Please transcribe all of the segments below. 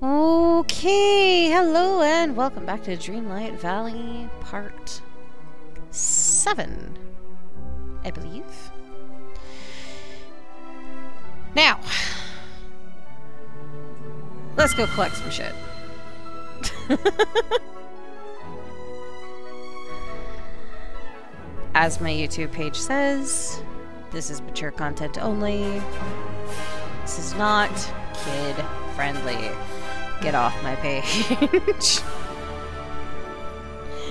Okay, hello and welcome back to Dreamlight Valley Part 7, I believe. Now, let's go collect some shit. As my YouTube page says, this is mature content only. This is not kid friendly. Get off my page.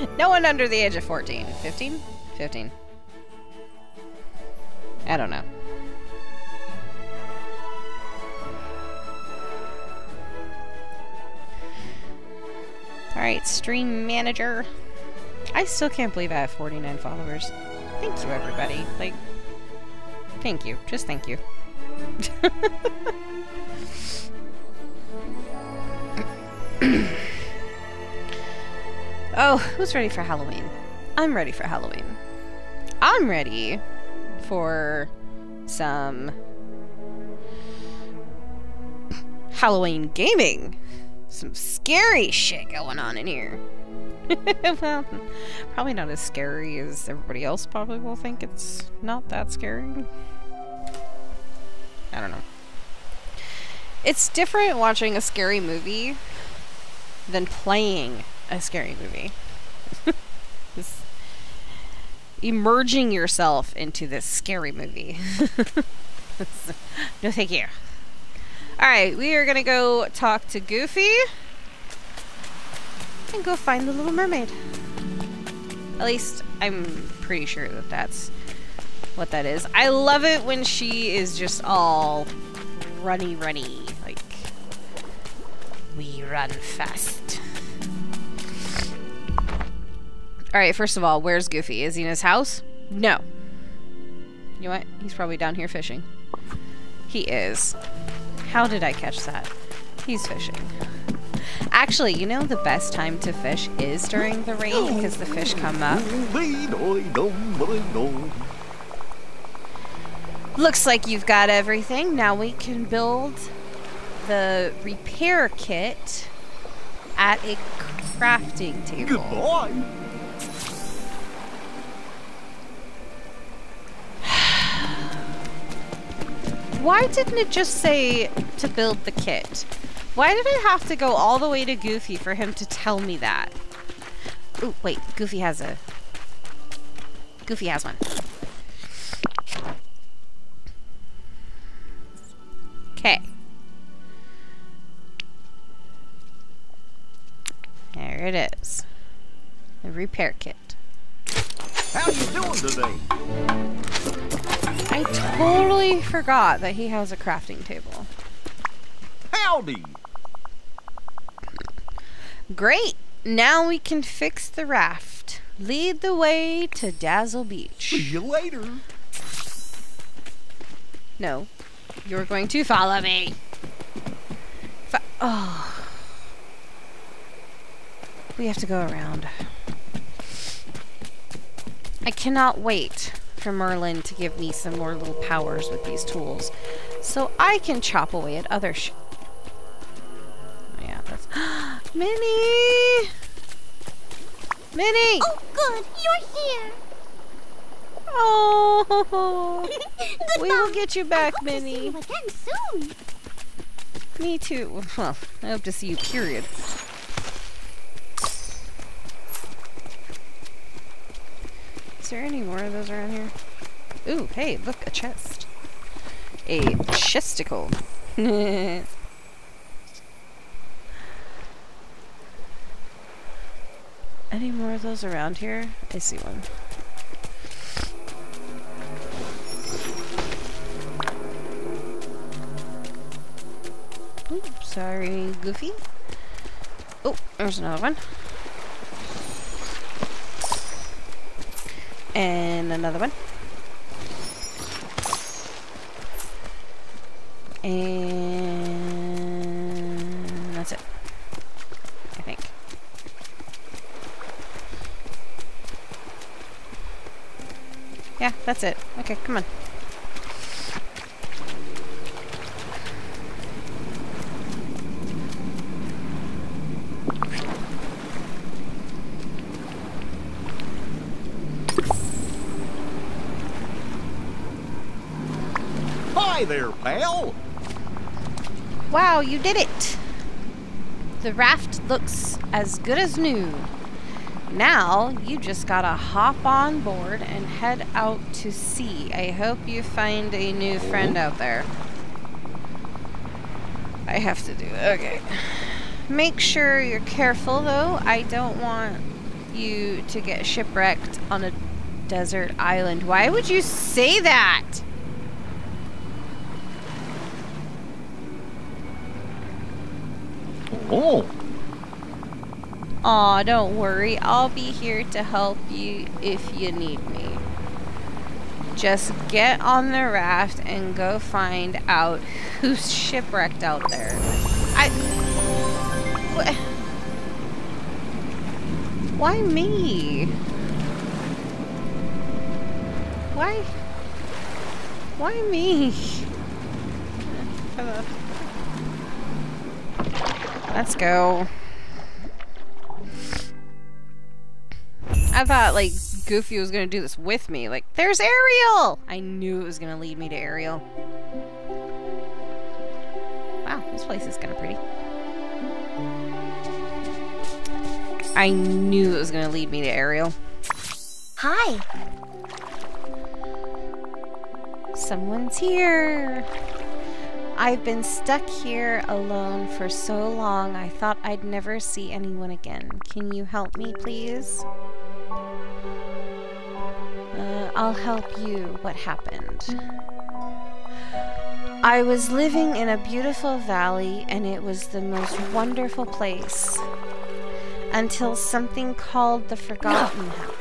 no one under the age of 14. 15? 15. I don't know. Alright, stream manager. I still can't believe I have 49 followers. Thank you, everybody. Like, thank you. Just thank you. oh, who's ready for Halloween? I'm ready for Halloween. I'm ready for some Halloween gaming. Some scary shit going on in here. well, probably not as scary as everybody else probably will think it's not that scary. I don't know. It's different watching a scary movie than playing a scary movie. emerging yourself into this scary movie. no, thank you. Alright, we are gonna go talk to Goofy and go find the Little Mermaid. At least, I'm pretty sure that that's what that is. I love it when she is just all runny runny. Like, we run fast. Alright, first of all, where's Goofy? Is he in his house? No. You know what? He's probably down here fishing. He is. How did I catch that? He's fishing. Actually, you know the best time to fish is during the rain because the fish come up. Looks like you've got everything. Now we can build the repair kit at a crafting table. Goodbye. Why didn't it just say to build the kit? Why did I have to go all the way to Goofy for him to tell me that? Ooh, wait, Goofy has a... Goofy has one. Okay. There it is. The repair kit. How you doing today? I totally forgot that he has a crafting table. Howdy. Great! Now we can fix the raft. Lead the way to Dazzle Beach. See you later. No. You're going to follow me. Fo- oh. We have to go around. I cannot wait for Merlin to give me some more little powers with these tools. So I can chop away at other sh- yeah, that's... Minnie! Minnie! Oh, good. You're here. Oh! we will get you back, I hope to see Minnie. you again soon. Me too. Well, I hope to see you, period. Is there any more of those around here? Ooh, hey, look, a chest. A chesticle. any more of those around here? I see one. Ooh, sorry, Goofy. Oh, there's another one. And another one. And that's it. I think. Yeah, that's it. Okay, come on. Hi there, pal. Wow, you did it! The raft looks as good as new. Now, you just gotta hop on board and head out to sea. I hope you find a new friend out there. I have to do it. Okay. Make sure you're careful, though. I don't want you to get shipwrecked on a desert island. Why would you say that? Oh, Aw, don't worry. I'll be here to help you if you need me. Just get on the raft and go find out who's shipwrecked out there. I... Wha- Why me? Why? Why me? Let's go. I thought like Goofy was gonna do this with me. Like, there's Ariel! I knew it was gonna lead me to Ariel. Wow, this place is kinda pretty. I knew it was gonna lead me to Ariel. Hi. Someone's here. I've been stuck here alone for so long, I thought I'd never see anyone again. Can you help me, please? Uh, I'll help you. What happened? I was living in a beautiful valley, and it was the most wonderful place. Until something called the Forgotten happened.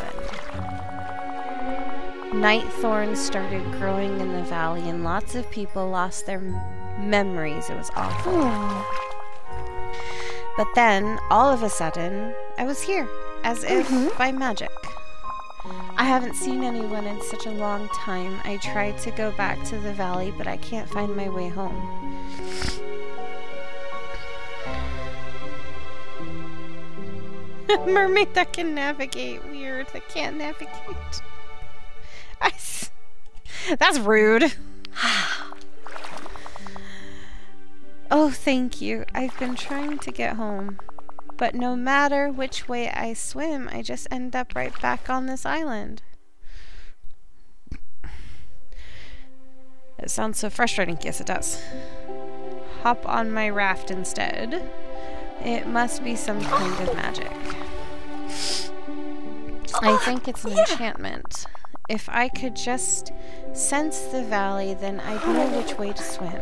Night thorns started growing in the valley, and lots of people lost their memories. It was awful. But then, all of a sudden, I was here, as if mm-hmm. by magic. I haven't seen anyone in such a long time. I tried to go back to the valley, but I can't find my way home. Mermaid that can navigate. Weird. That can't navigate. I s- That's rude. oh, thank you. I've been trying to get home. But no matter which way I swim, I just end up right back on this island. It sounds so frustrating. Yes, it does. Hop on my raft instead. It must be some kind of magic. I ah, think it's an enchantment. If I could just sense the valley, then I'd know which way to swim.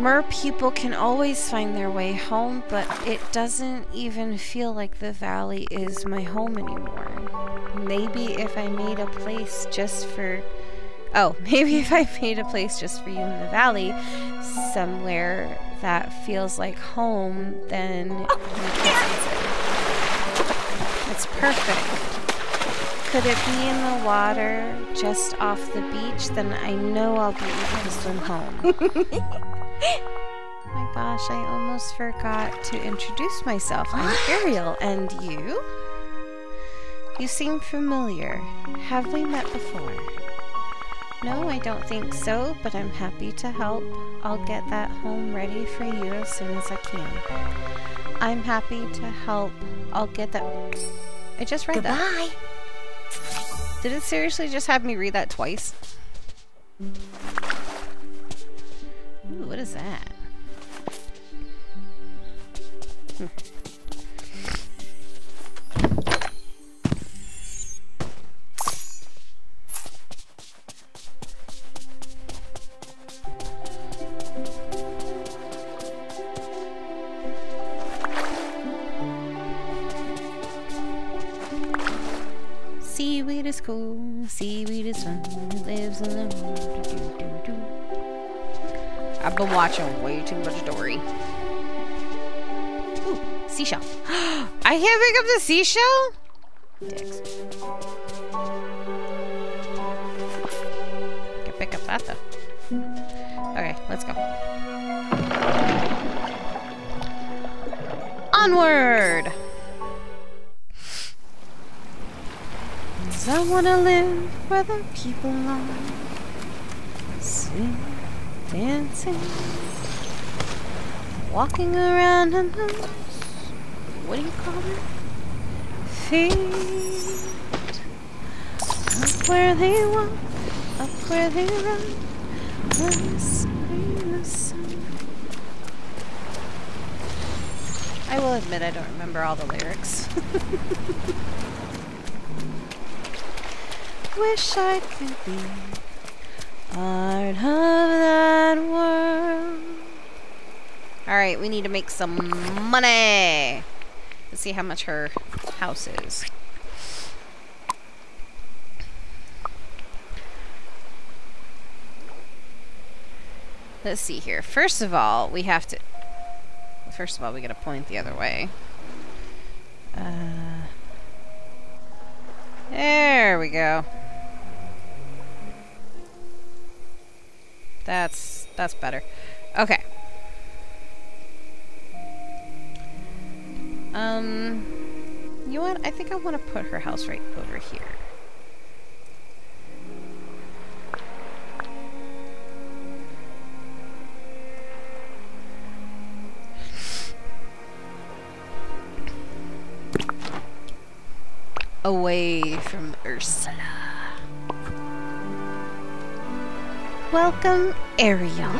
Mer people can always find their way home, but it doesn't even feel like the valley is my home anymore. Maybe if I made a place just for. Oh, maybe if I made a place just for you in the valley, somewhere that feels like home, then sense. It's perfect. Could it be in the water just off the beach? Then I know I'll be able to swim home. My gosh, I almost forgot to introduce myself. I'm Ariel, and you? You seem familiar. Have we met before? No, I don't think so, but I'm happy to help. I'll get that home ready for you as soon as I can. I'm happy to help. I'll get that. I just read that. Goodbye. Did it seriously just have me read that twice? Ooh, what is that? Seaweed is cool, seaweed is fun, it lives in I've been watching way too much Dory. Ooh, seashell. I can't pick up the seashell? Dicks. Can pick up that though. Okay, let's go. Onward! 'Cause I wanna live where the people are. dancing, dancing, walking around on those, what do you call it? Feet. Up where they walk, up where they run, whispering the sun. I will admit I don't remember all the lyrics. Wish I could be part of that world. Alright, we need to make some money. Let's see how much her house is. Let's see here. First of all, we have to... First of all, we gotta point the other way. Uh, there we go. That's that's better. Okay. Um, you know what? I think I want to put her house right over here. Away from Ursula. Welcome, Ariel.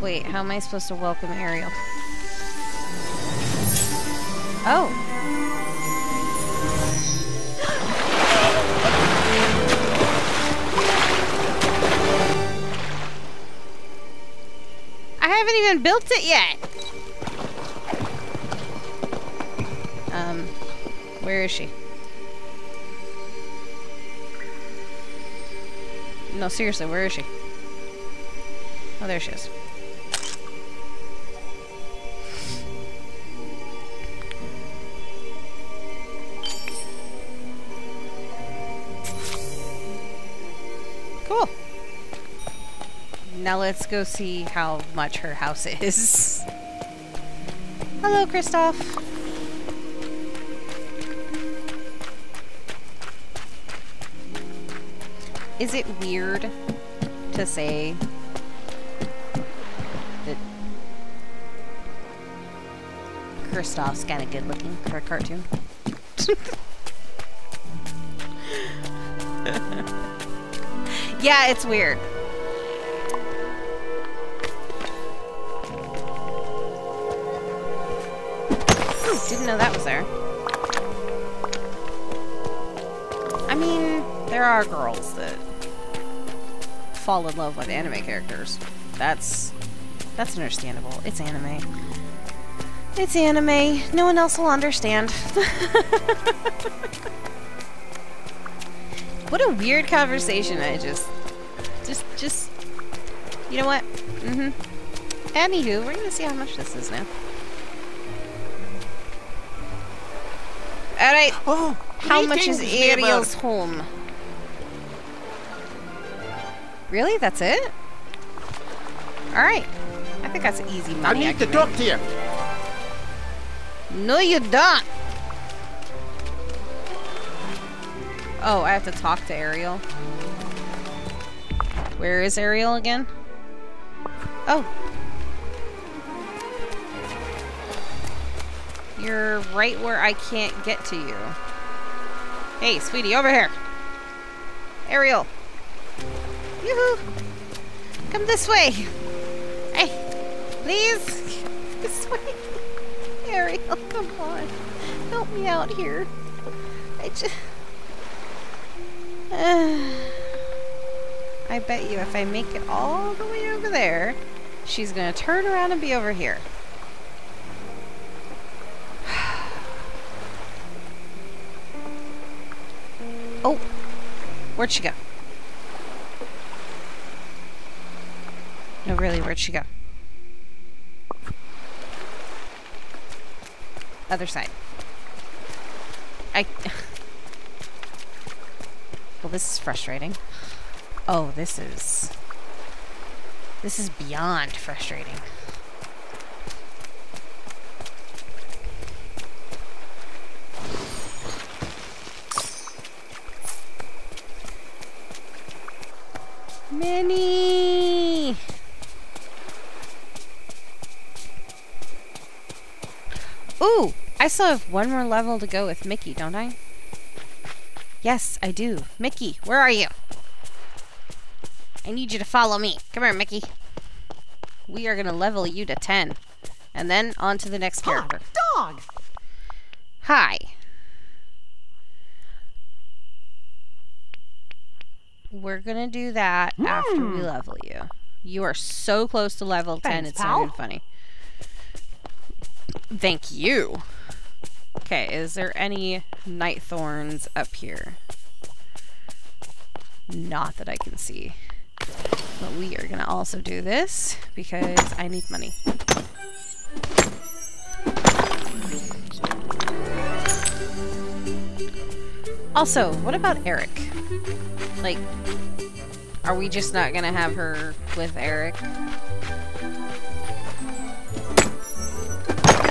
Wait, how am I supposed to welcome Ariel? Oh. I haven't even built it yet. Um, where is she? No, seriously, where is she? Oh, there she is. Cool. Now let's go see how much her house is. Hello, Kristoff. Is it weird to say that Kristoff's kind of good looking for a cartoon? yeah, it's weird. Ooh, didn't know that was there. I mean, there are girls that fall in love with anime characters. That's that's understandable. It's anime. It's anime. No one else will understand. what a weird conversation I just just just you know what? Mm-hmm. Anywho, we're gonna see how much this is now. Alright. Oh, How much is. Ariel's home? Really? That's it? Alright. I think that's an easy I money. need to can talk to you. No, you don't. Oh, I have to talk to Ariel. Where is Ariel again? Oh. You're right where I can't get to you. Hey, sweetie, over here. Ariel. Come this way. Hey, please. This way. Ariel, come on. Help me out here. I just... I bet you if I make it all the way over there, she's gonna turn around and be over here. Oh, where'd she go? No, really, where'd she go? Other side. I... well, this is frustrating. Oh, this is... This is beyond frustrating. Minnie! Ooh! I still have one more level to go with Mickey, don't I? Yes, I do. Mickey, where are you? I need you to follow me. Come here, Mickey. We are going to level you to 10. And then on to the next character. Dog! Hi. We're gonna do that after we hmm. level you. You are so close to level 10, it's pal. not even funny. Thank you. Okay, is there any night thorns up here? Not that I can see. But we are gonna also do this because I need money. Also, what about Eric? Like, are we just not gonna have her with Eric?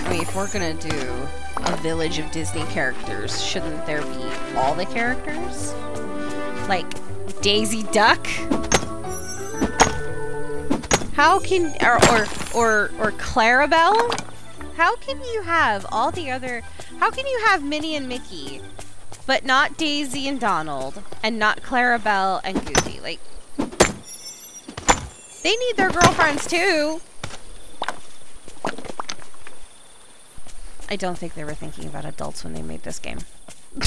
I mean, if we're gonna do a village of Disney characters, shouldn't there be all the characters? Like, Daisy Duck? How can, or, or, or, or Clarabelle? How can you have all the other, how can you have Minnie and Mickey, but not Daisy and Donald, and not Clarabelle and Goofy? Like, they need their girlfriends too. I don't think they were thinking about adults when they made this game.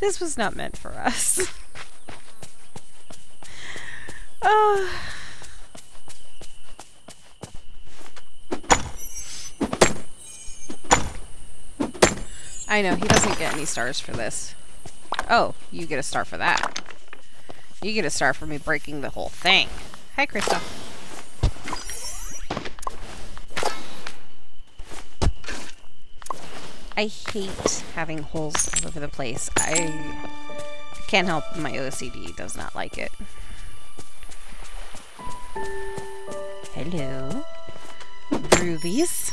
this was not meant for us. Oh. I know, he doesn't get any stars for this. Oh, you get a star for that. You get a star for me breaking the whole thing. Hi, Krista. I hate having holes all over the place. I can't help my OCD does not like it. Hello. Rubies.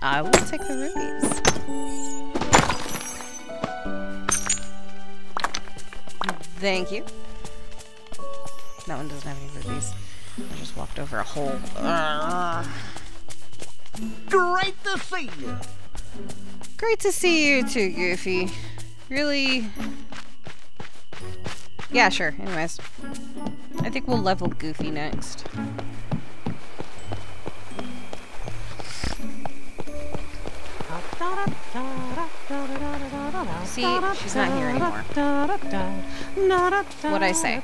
I will take the rubies. Thank you. That one doesn't have any rubies. I just walked over a hole. Ugh. Great to see you. Great to see you too, Goofy. Really? Yeah, sure. Anyways. I think we'll level Goofy next. See, she's not here anymore. What'd I say?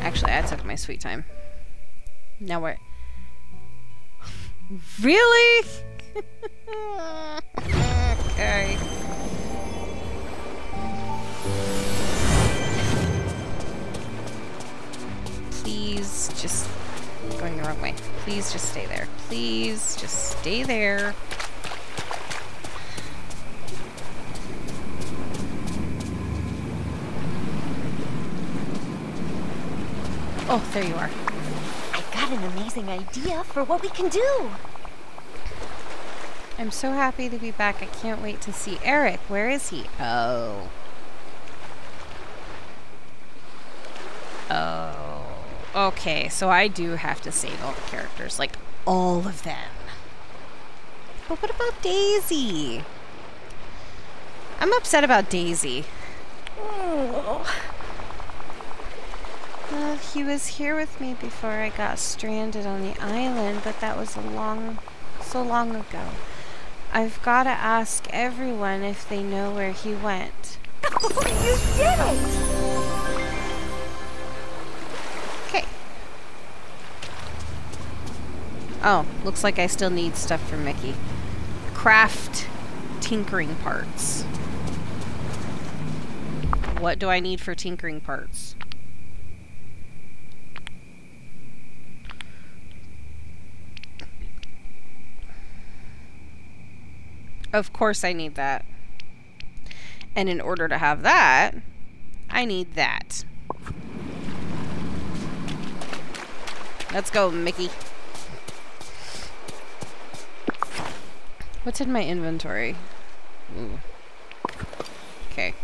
Actually, I took my sweet time. Now we're... Really? okay. Please just going the wrong way. Please just stay there. Please just stay there. Oh, there you are. I got an amazing idea for what we can do. I'm so happy to be back. I can't wait to see Eric. Where is he? Oh. Oh. Okay, so I do have to save all the characters. Like, all of them. But what about Daisy? I'm upset about Daisy. Oh, Well, he was here with me before I got stranded on the island, but that was a long, so long ago. I've got to ask everyone if they know where he went. you did it! Okay. Oh, looks like I still need stuff for Mickey. Craft tinkering parts. What do I need for tinkering parts? Of course I need that. And in order to have that, I need that. Let's go, Mickey. What's in my inventory? Ooh. Okay.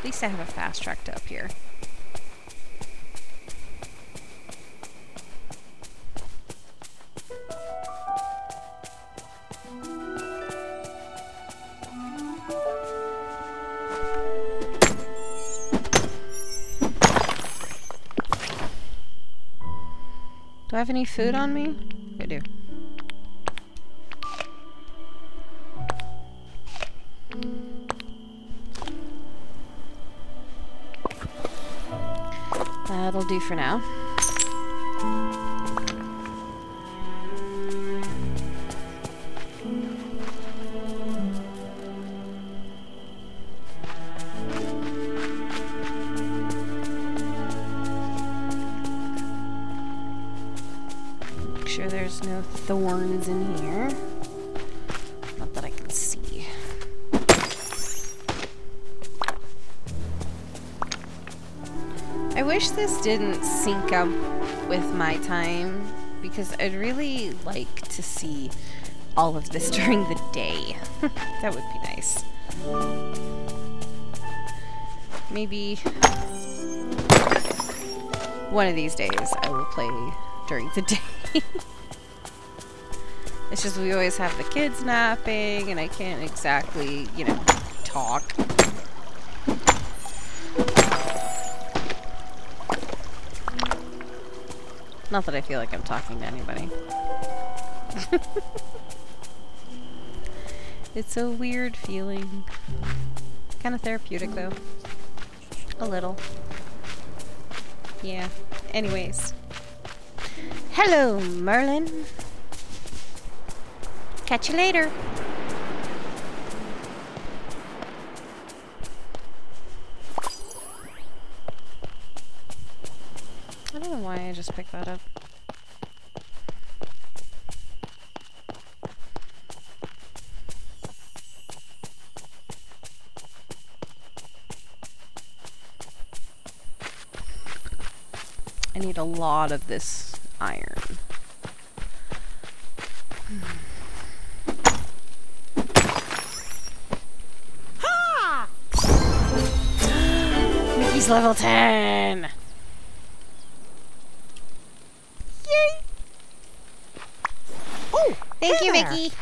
At least I have a fast track to up here. Do I have any food on me? I do. That'll do for now. Make sure there's no thorns in here. I wish this didn't sync up with my time because I'd really like to see all of this during the day. that would be nice. Maybe one of these days I will play during the day. it's just we always have the kids napping and I can't exactly, you know, talk. Not that I feel like I'm talking to anybody. it's a weird feeling. Kind of therapeutic though. A little. Yeah. Anyways. Hello, Merlin. Catch you later. I don't know why I just picked that up. I need a lot of this iron. Hmm. Mickey's level 10! Yay! Oh, thank you. Mickey.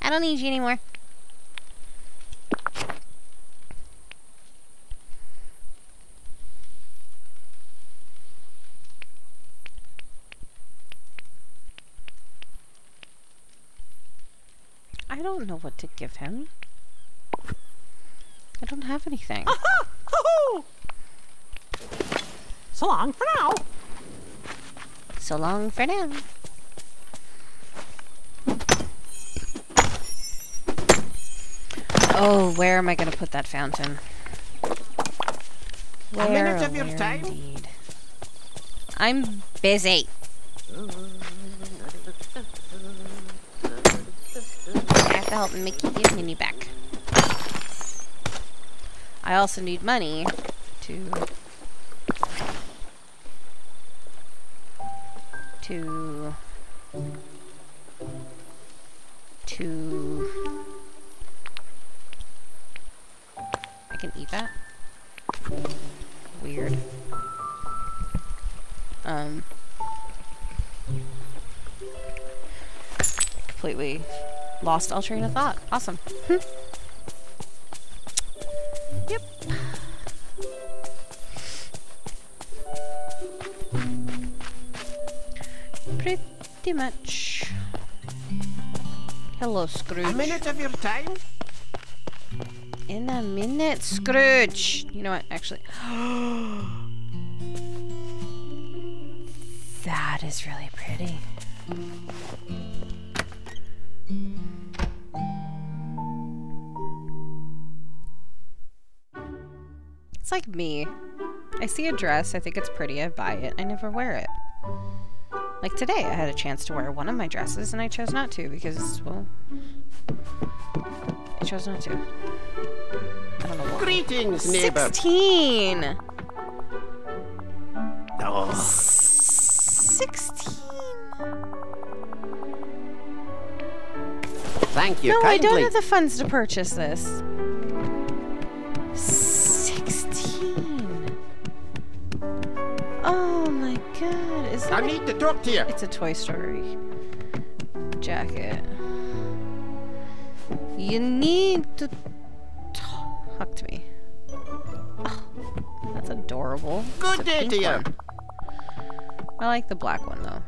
I don't need you anymore. I don't know what to give him. I don't have anything. So long for now. So long for now. Oh, where am I going to put that fountain? Where, minute oh, of your time? indeed? I'm busy. I have to help Mickey get Minnie back. I also need money to lost all train of thought. Awesome. Hmm. yep. Pretty much. Hello, Scrooge. A minute of your time. In a minute, Scrooge. You know what? Actually, that is really pretty. me. I see a dress, I think it's pretty, I buy it, I never wear it. Like today, I had a chance to wear one of my dresses and I chose not to because, well, I chose not to. I don't know why. Greetings, neighbor. 16! Oh. 16! Thank you No, kindly. I don't have the funds to purchase this. I need to talk to you. It's a Toy Story jacket. You need to talk to me. Oh, that's adorable. Good day to you. I like the black one though.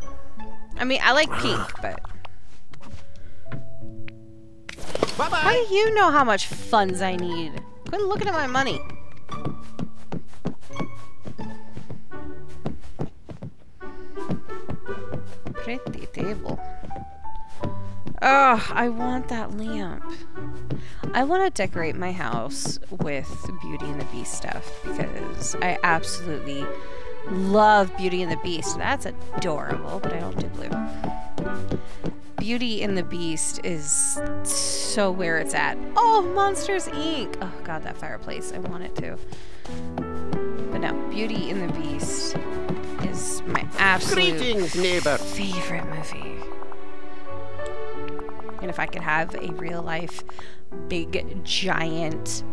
I mean, I like pink, but Bye how bye. do you know how much funds I need? Quit looking at my money. Oh, I want that lamp. I want to decorate my house with Beauty and the Beast stuff because I absolutely love Beauty and the Beast. That's adorable, but I don't do blue. Beauty and the Beast is so where it's at. Oh, Monsters Inc. Oh god, that fireplace. I want it to. But no, Beauty and the Beast is my absolute Greetings, neighbor. favorite movie. If I could have a real life big giant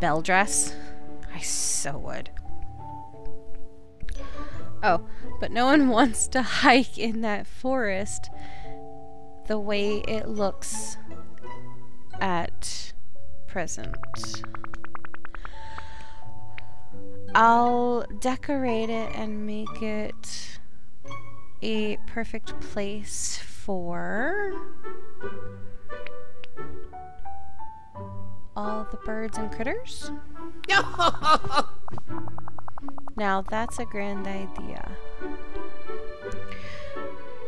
bell dress, I so would. Oh, but no one wants to hike in that forest the way it looks at present. I'll decorate it and make it a perfect place for all the birds and critters. Now that's a grand idea.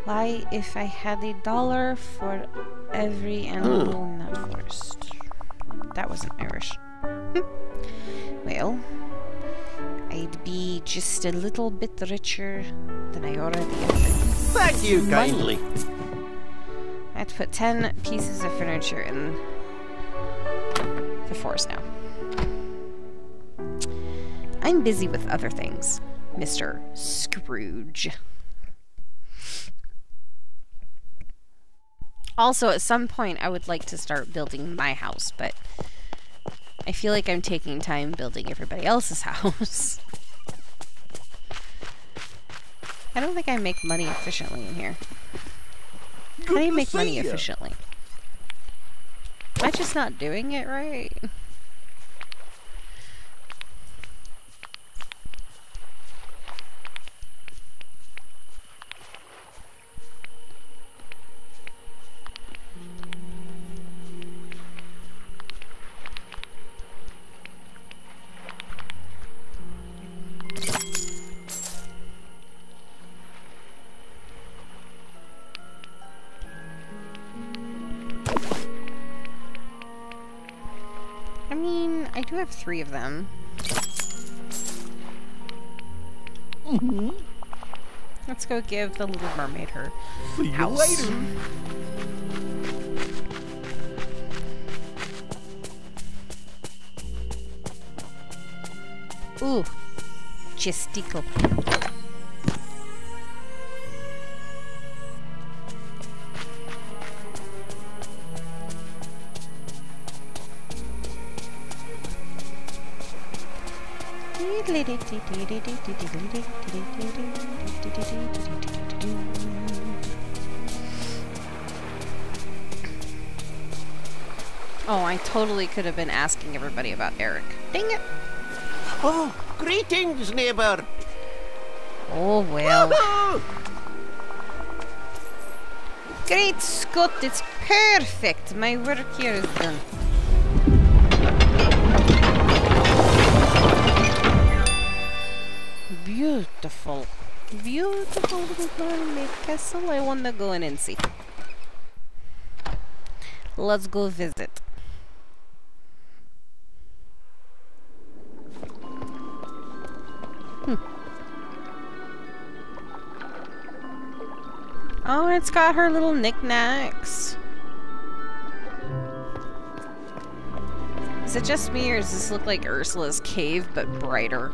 Why, if I had a dollar for every animal in that forest? That wasn't Irish. well, I'd be just a little bit richer than I already am. Thank you Money. kindly. I have to put 10 pieces of furniture in the forest now. I'm busy with other things, Mr. Scrooge. Also, at some point, I would like to start building my house, but I feel like I'm taking time building everybody else's house. I don't think I make money efficiently in here. How do you make money ya. efficiently? Am I just not doing it right? Three of them. Mm-hmm. Let's go give the Little Mermaid her See you house. later. Ooh, Gesticle. Oh, I totally could have been asking everybody about Eric. Dang it. Oh, greetings, neighbor. Oh well. Great Scott, it's perfect. My work here is done. Beautiful. Beautiful little castle. I want to go in and see. Let's go visit. Hmm. Oh, it's got her little knickknacks. Is it just me, or does this look like Ursula's cave, but brighter?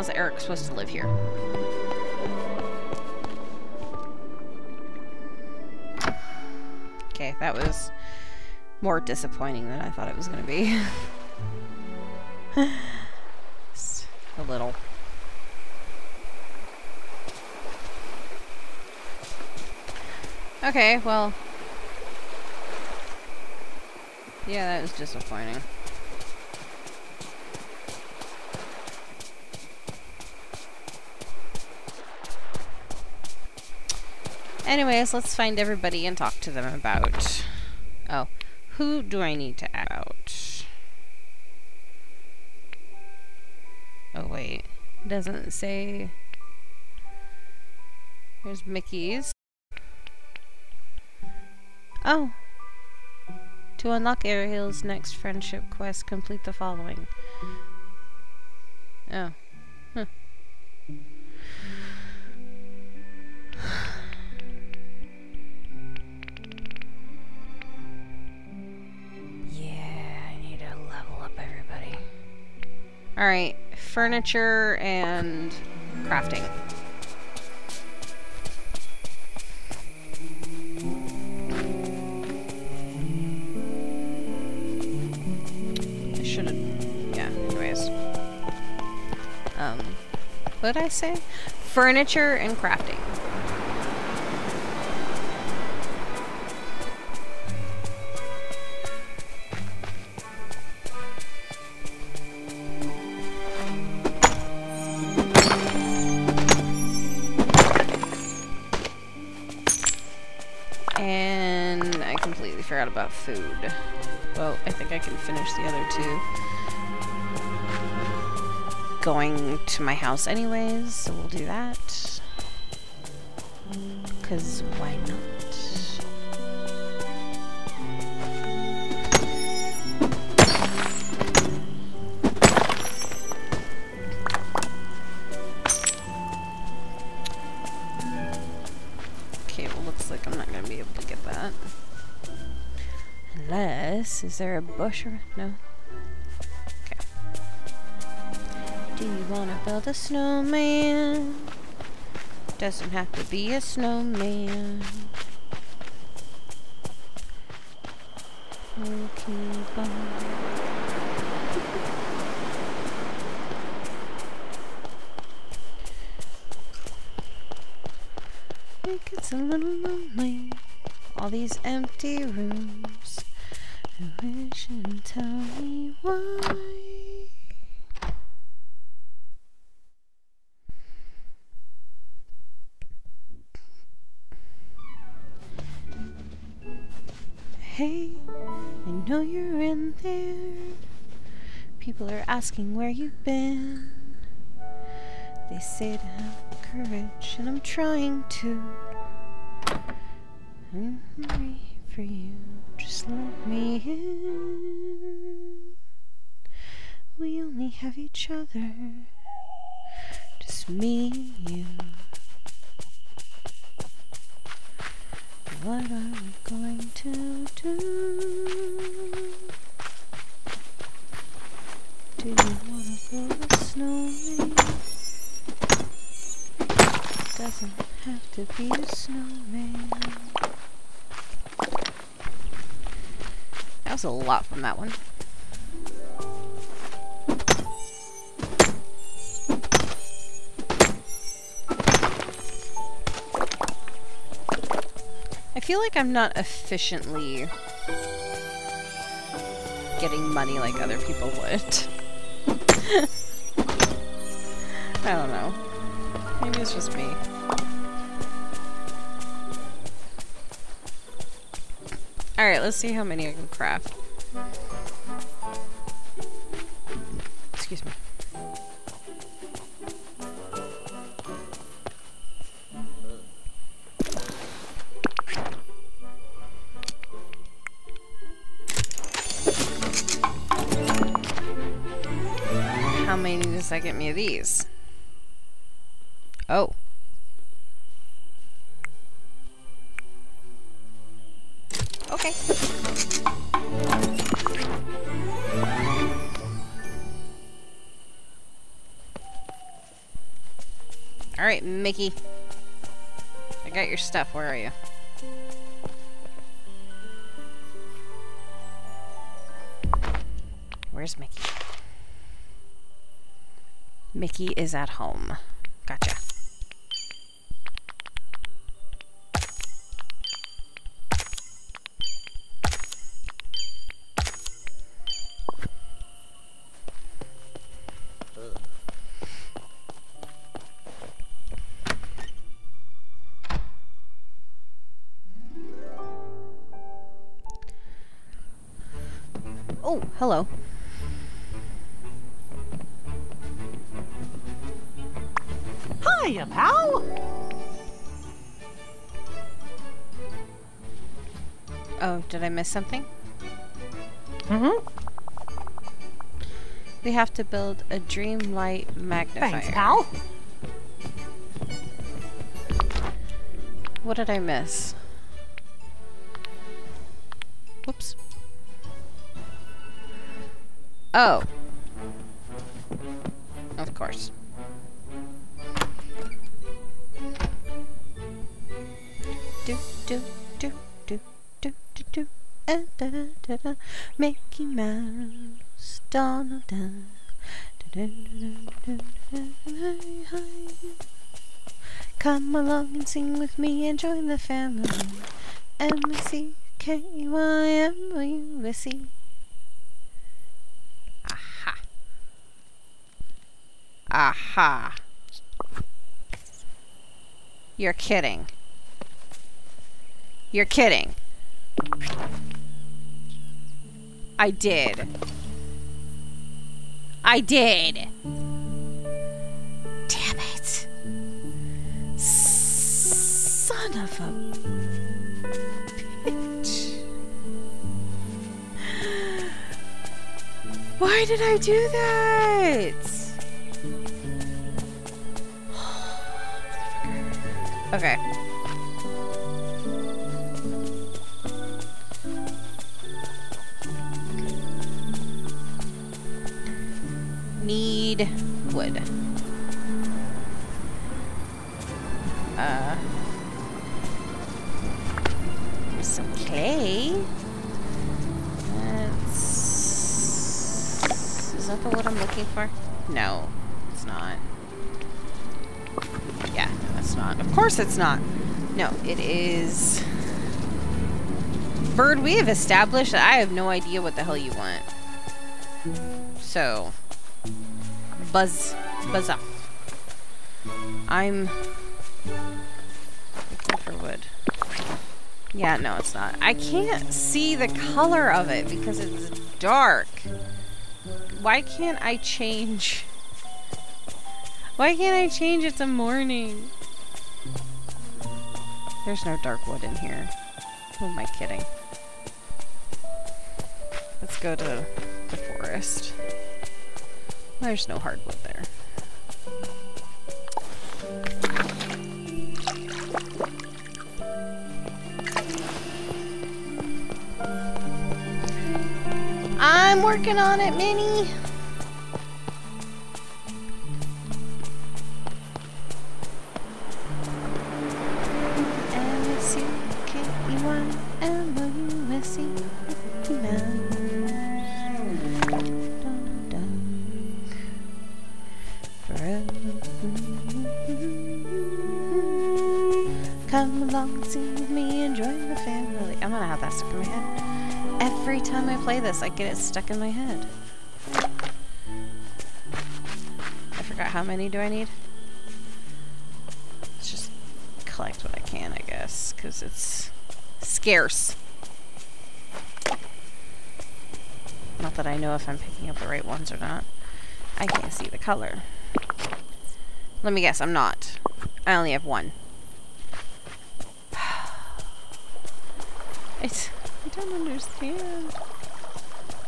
How's Eric supposed to live here? Okay, that was more disappointing than I thought it was going to be. A little. Okay, well. Yeah, that was disappointing. Anyways, let's find everybody and talk to them about... Oh, who do I need to add out? Oh, wait. Doesn't say... There's Mickey's. Oh. To unlock Ariel's next friendship quest, complete the following. Oh. Alright, furniture and crafting. I should have. Yeah, anyways. Um, what did I say? Furniture and crafting. About food. Well, I think I can finish the other two. Going to my house anyways, so we'll do that. Because is there a bush or, no? Okay. Do you want to build a snowman? Doesn't have to be a snowman. Okay, bye. It gets a little lonely. All these empty rooms. I wish you'd tell me why. Hey, I know you're in there. People are asking where you've been. They say to have courage, and I'm trying to. Hungry for you, just let me in. We only have each other, just me you. What are we going to do? Do you wanna build a snowman? Doesn't have to be a snowman. A lot from that one. I feel like I'm not efficiently getting money like other people would. I don't know. Maybe it's just me. Alright, let's see how many I can craft. Mickey. I got your stuff. Where are you? Where's Mickey? Mickey is at home. Hello. Hiya, pal. Oh, did I miss something? Mm-hmm. We have to build a dreamlight magnifier. Thanks, pal. What did I miss? Oh. Of course. Do do do do do do do eh, da, da, da, da. Mickey Mouse Donald Duck. Come along and sing with me and join the family. M Aha. You're kidding. You're kidding. I did. I did. Damn it. Son of a bitch. Why did I do that? Okay. Need wood. Uh, there's some clay. That's, is that the wood I'm looking for? No, not. Of course it's not. No, it is... Bird, we have established that I have no idea what the hell you want. So, buzz, buzz off. I'm looking for wood. Yeah, no, it's not. I can't see the color of it because it's dark. Why can't I change? Why can't I change it to morning? There's no dark wood in here. Who am I kidding? Let's go to the forest. There's no hardwood there. I'm working on it, Minnie. Stuck in my head. Every time I play this, I get it stuck in my head. I forgot how many do I need? Let's just collect what I can, I guess, because it's scarce. Not that I know if I'm picking up the right ones or not. I can't see the color. Let me guess, I'm not. I only have one. I, I don't understand.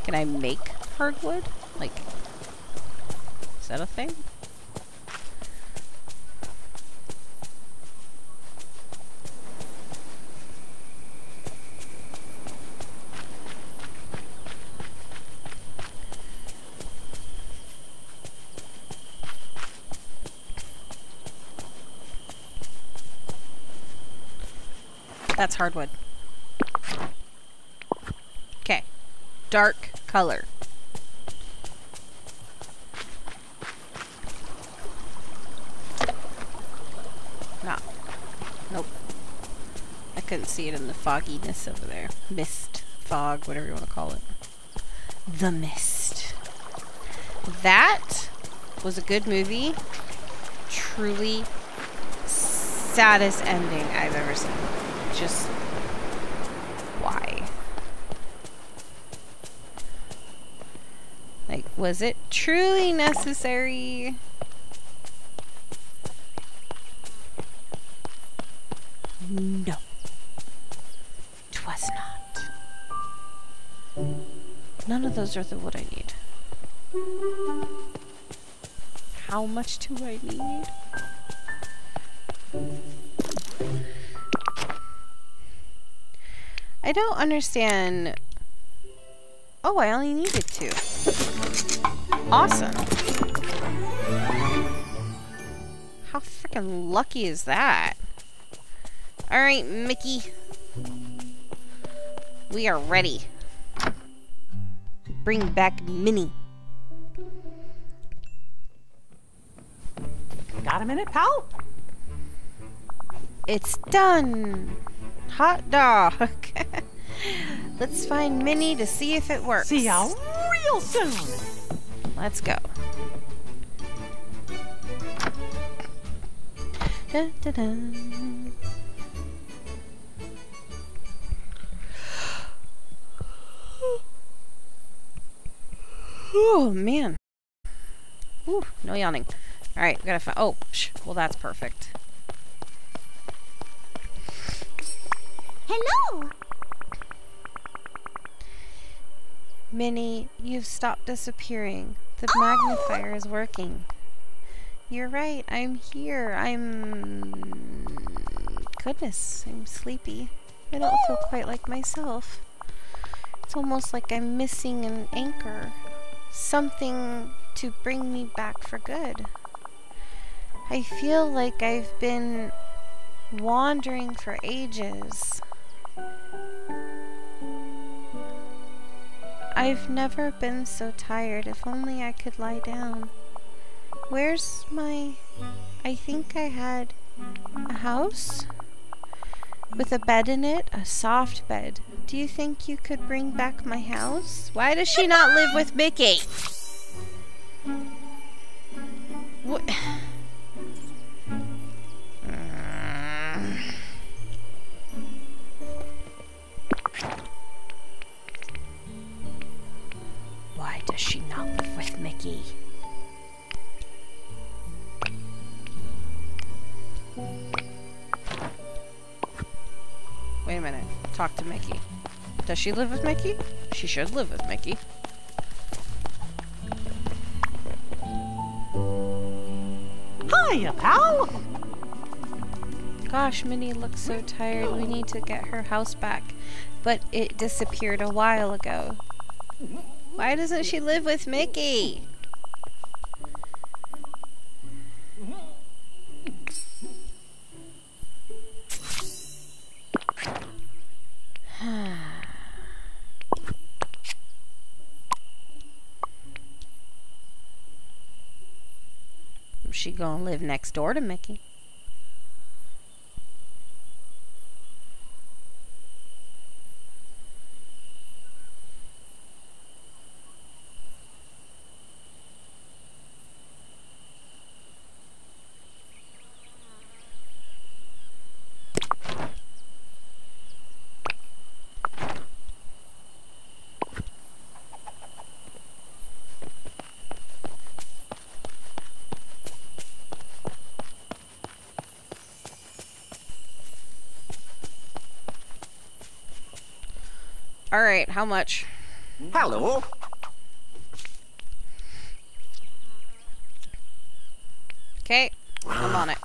Can I make hardwood? Like, is that a thing? That's hardwood. Dark color. No. Nope. I couldn't see it in the fogginess over there. Mist, fog, whatever you want to call it. The Mist. That was a good movie. Truly saddest ending I've ever seen. Just why? Like, was it truly necessary? No. Twas not. None of those are the wood I need. How much do I need? I don't understand. Oh, I only needed two. Awesome. How freaking lucky is that? Alright, Mickey. We are ready. Bring back Minnie. Got a minute, pal? It's done. Hot dog. Let's find Minnie to see if it works. See y'all real soon. Let's go. Dun, dun, dun. Oh man. Ooh, no yawning. All right, we gotta find. Oh, psh, well that's perfect. Hello! Minnie, you've stopped disappearing. The magnifier is working. You're right, I'm here. I'm. Goodness, I'm sleepy. I don't feel quite like myself. It's almost like I'm missing an anchor. Something to bring me back for good. I feel like I've been wandering for ages. I've never been so tired. If only I could lie down. Where's my... I think I had a house? With a bed in it? A soft bed. Do you think you could bring back my house? Why does she not live with Mickey? What? Does she not live with Mickey? Wait a minute. Talk to Mickey. Does she live with Mickey? She should live with Mickey. Hiya, pal. Gosh, Minnie looks so tired. We need to get her house back. But it disappeared a while ago. Why doesn't she live with Mickey? she gonna live next door to Mickey. Alright, how much? Hello. Okay, I'm on it.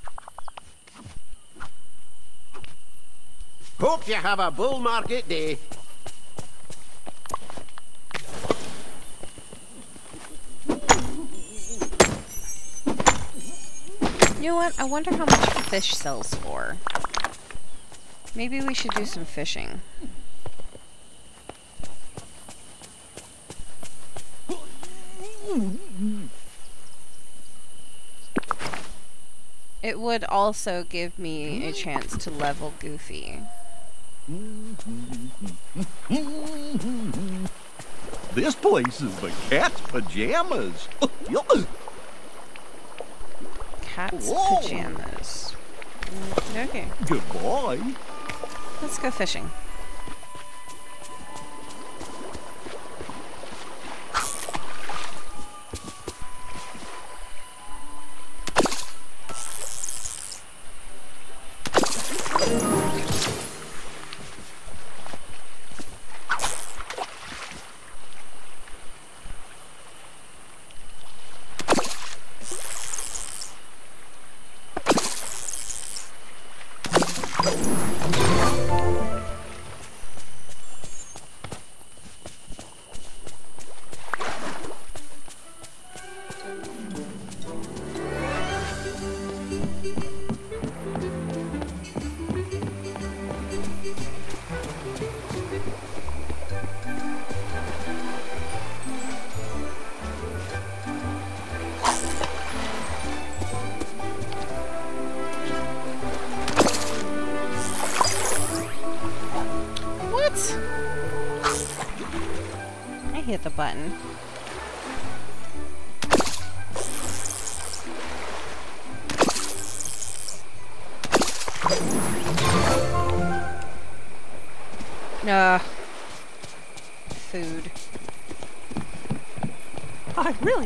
Hope you have a bull market day. You know what? I wonder how much fish sells for. Maybe we should do some fishing. It would also give me a chance to level Goofy. This place is the cat's pajamas. Cat's Whoa. pajamas. Mm, okay, Goodbye. let's go fishing.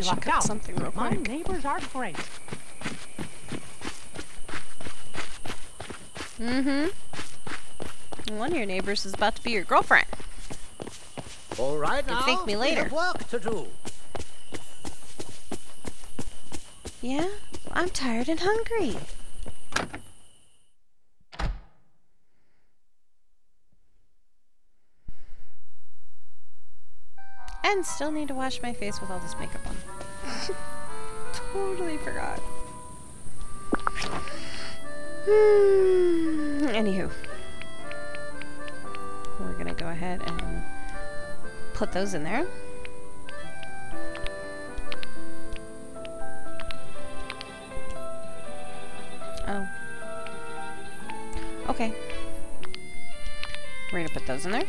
I Should lucked cook out. something real My neighbors are great. Mm-hmm. One of your neighbors is about to be your girlfriend. All right You now. thank me we later. have work to do. Yeah? I'm tired and hungry. And still need to wash my face with all this makeup on. totally forgot. Anywho. We're gonna go ahead and put those in there. Oh. Okay. We're gonna put those in there.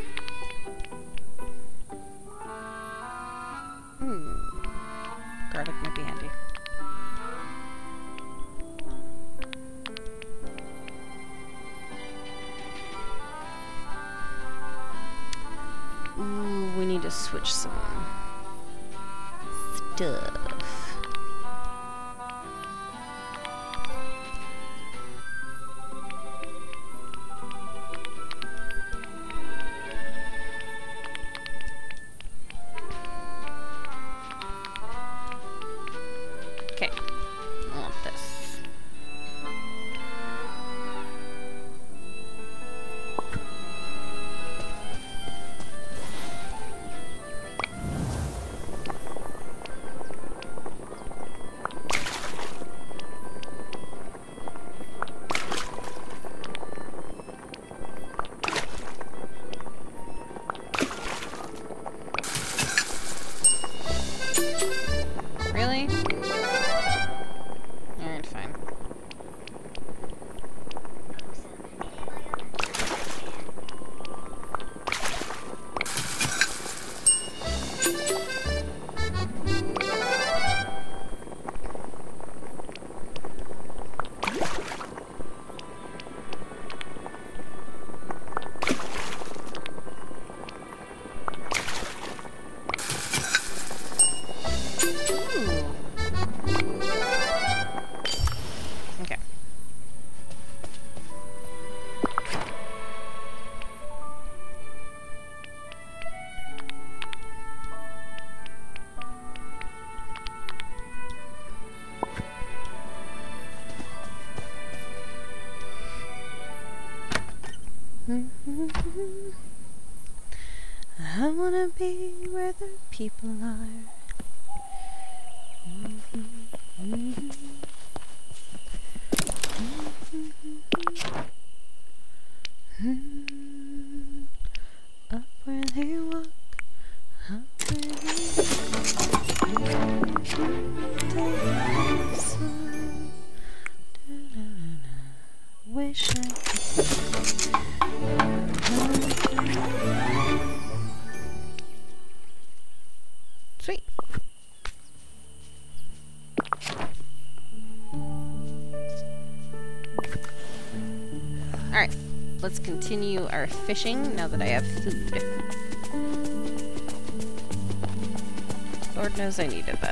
Let's continue our fishing now that I have food. Lord knows I needed that. Well,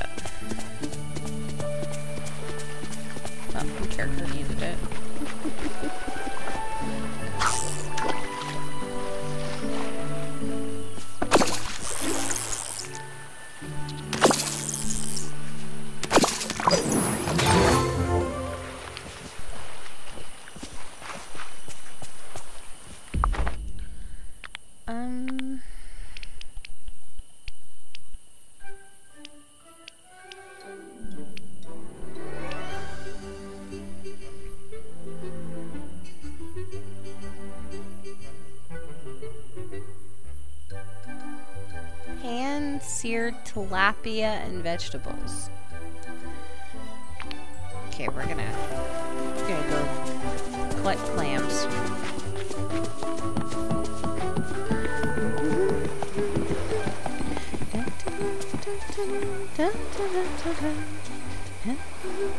tilapia and vegetables. Okay, we're gonna, gonna go collect clams. Woohoo!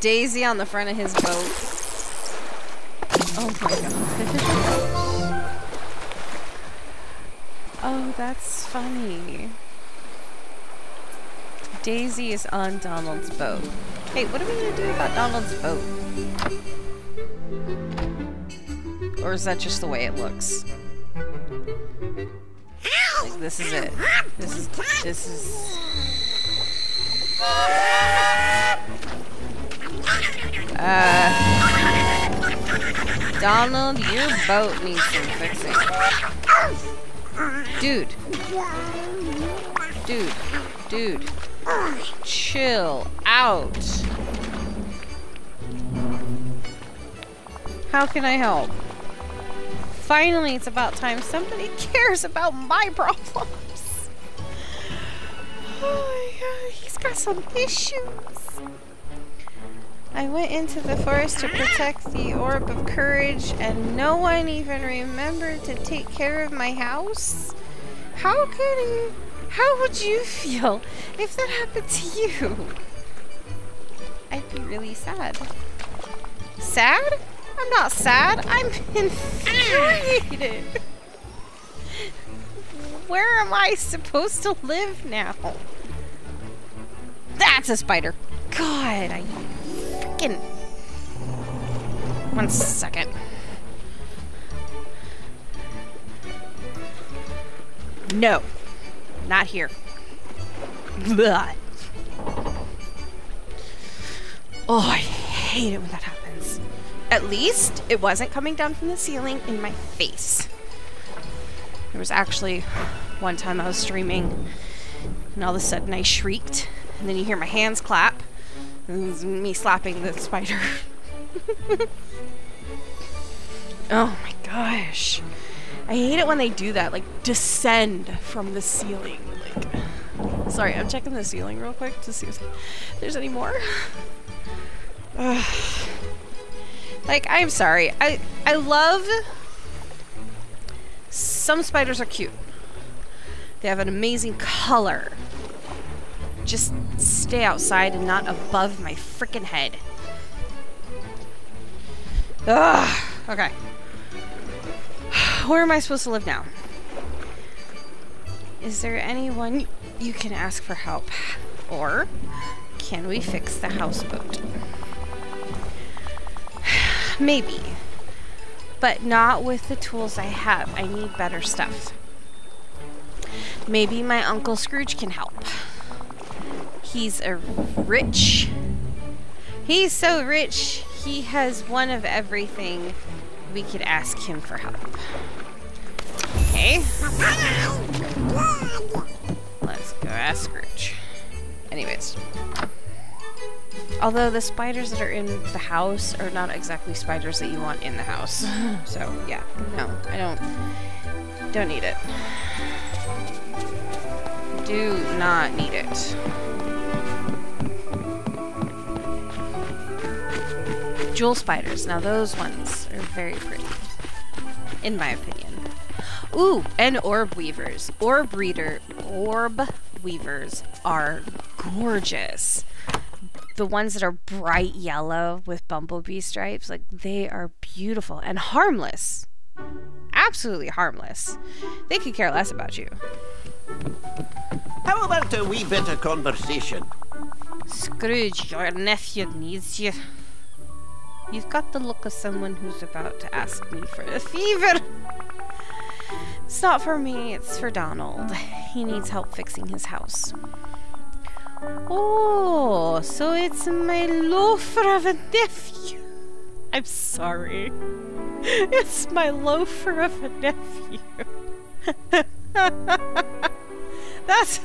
Daisy on the front of his boat? Oh my god. oh, that's funny. Daisy is on Donald's boat. Hey, what are we gonna do about Donald's boat? Or is that just the way it looks? Like, this is it. This is, this is... Uh... Donald, your boat needs some fixing. Dude. Dude. Dude. Chill out. How can I help? Finally, it's about time somebody cares about my problems. Oh my god, he's got some issues. I went into the forest to protect the Orb of Courage, and no one even remembered to take care of my house? How could you? How would you feel if that happened to you? I'd be really sad. Sad? I'm not sad. I'm infuriated. Where am I supposed to live now? That's a spider. God, I One second. No. Not here. Blah. Oh, I hate it when that happens. At least it wasn't coming down from the ceiling in my face. There was actually one time I was streaming and all of a sudden I shrieked and then you hear my hands clap and me slapping the spider. oh my gosh. I hate it when they do that, like descend from the ceiling. Like, sorry, I'm checking the ceiling real quick to see if there's any more. Ugh. like, I'm sorry. I I love. Some spiders are cute. They have an amazing color. Just stay outside and not above my freaking head. Ugh. Okay. Where am I supposed to live now? Is there anyone you can ask for help? Or can we fix the houseboat? Maybe. But not with the tools I have. I need better stuff. Maybe my Uncle Scrooge can help. He's a rich. He's so rich, he has one of everything. We could ask him for help. Okay. Let's go ask Scrooge. Anyways. Although the spiders that are in the house are not exactly spiders that you want in the house. so, yeah. No, I don't don't need it. Do not need it. Jewel spiders. Now those ones are very pretty. In my opinion. Ooh, and orb weavers. Orb reader orb weavers are gorgeous. The ones that are bright yellow with bumblebee stripes, like they are beautiful and harmless. Absolutely harmless. They could care less about you. How about a wee bit of conversation? Scrooge, your nephew needs you. You've got the look of someone who's about to ask me for a fever. It's not for me, it's for Donald. He needs help fixing his house. Oh, so it's my loafer of a nephew. I'm sorry. It's my loafer of a nephew. That's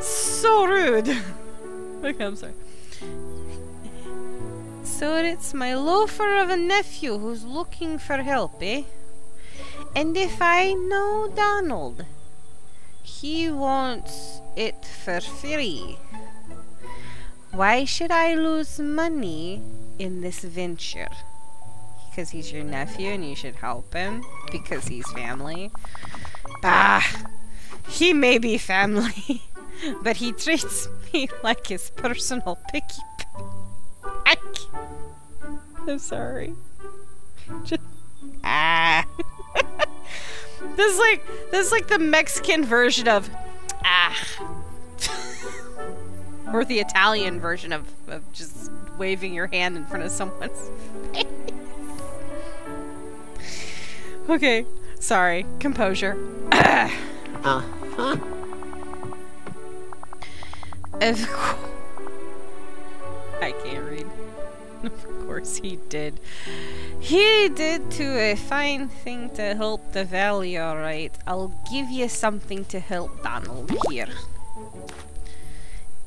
so rude. okay, I'm sorry. So it's my loafer of a nephew who's looking for help, eh? And if I know Donald, he wants it for free. Why should I lose money in this venture? Because he's your nephew and you should help him because he's family. Bah! He may be family, but he treats me like his personal picky. I I'm sorry. Just ah. this is like this is like the Mexican version of ah, or the Italian version of, of just waving your hand in front of someone's face. okay, sorry. Composure. Uh huh. I can't read. Of course he did. He did to a fine thing to help the valley, alright. I'll give you something to help Donald here.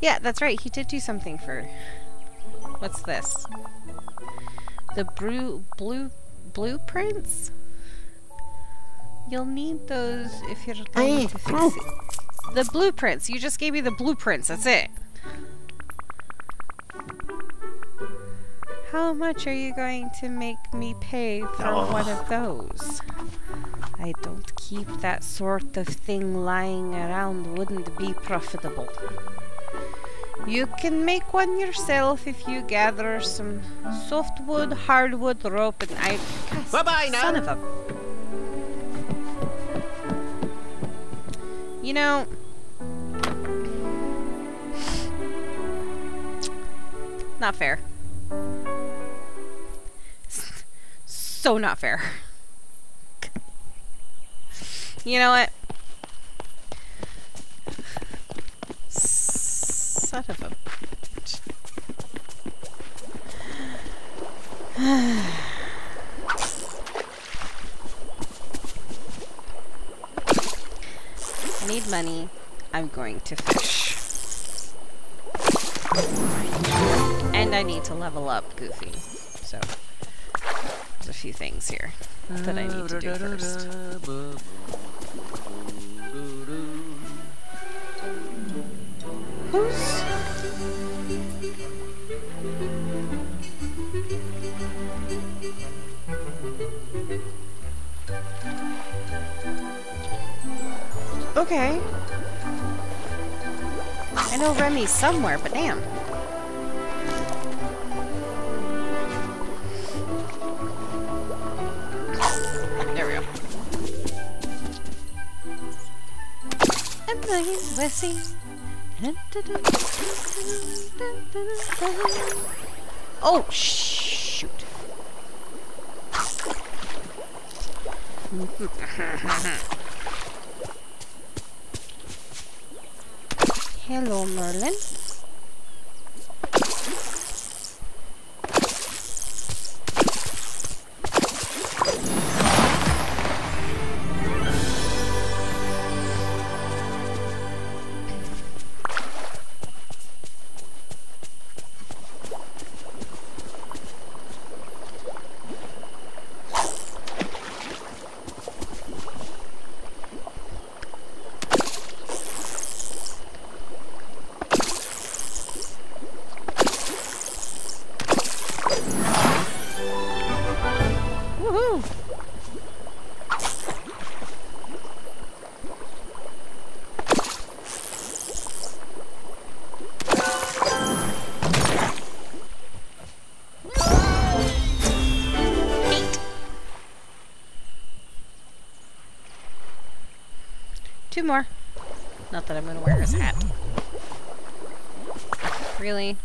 Yeah, that's right. He did do something for... What's this? The blue... blue... blueprints? You'll need those if you're going to fix it. The blueprints. You just gave me the blueprints. That's it. How much are you going to make me pay for oh. one of those? I don't keep that sort of thing lying around. Wouldn't be profitable. You can make one yourself if you gather some softwood, hardwood, rope, and I. Bye bye now. Son of a. You know. Not fair. So not fair. You know what? Son of a. I need money. I'm going to fish. And I need to level up Goofy. So, There's a few things here that I need to do first. Okay. I know Remy's somewhere, but damn. Oh, shoot. Hello, Merlin. I'm gonna wear his hat. Really?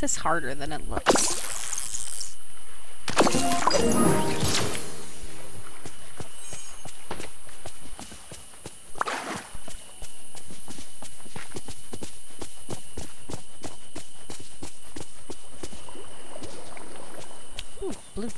This is harder than it looks. Ooh, blue.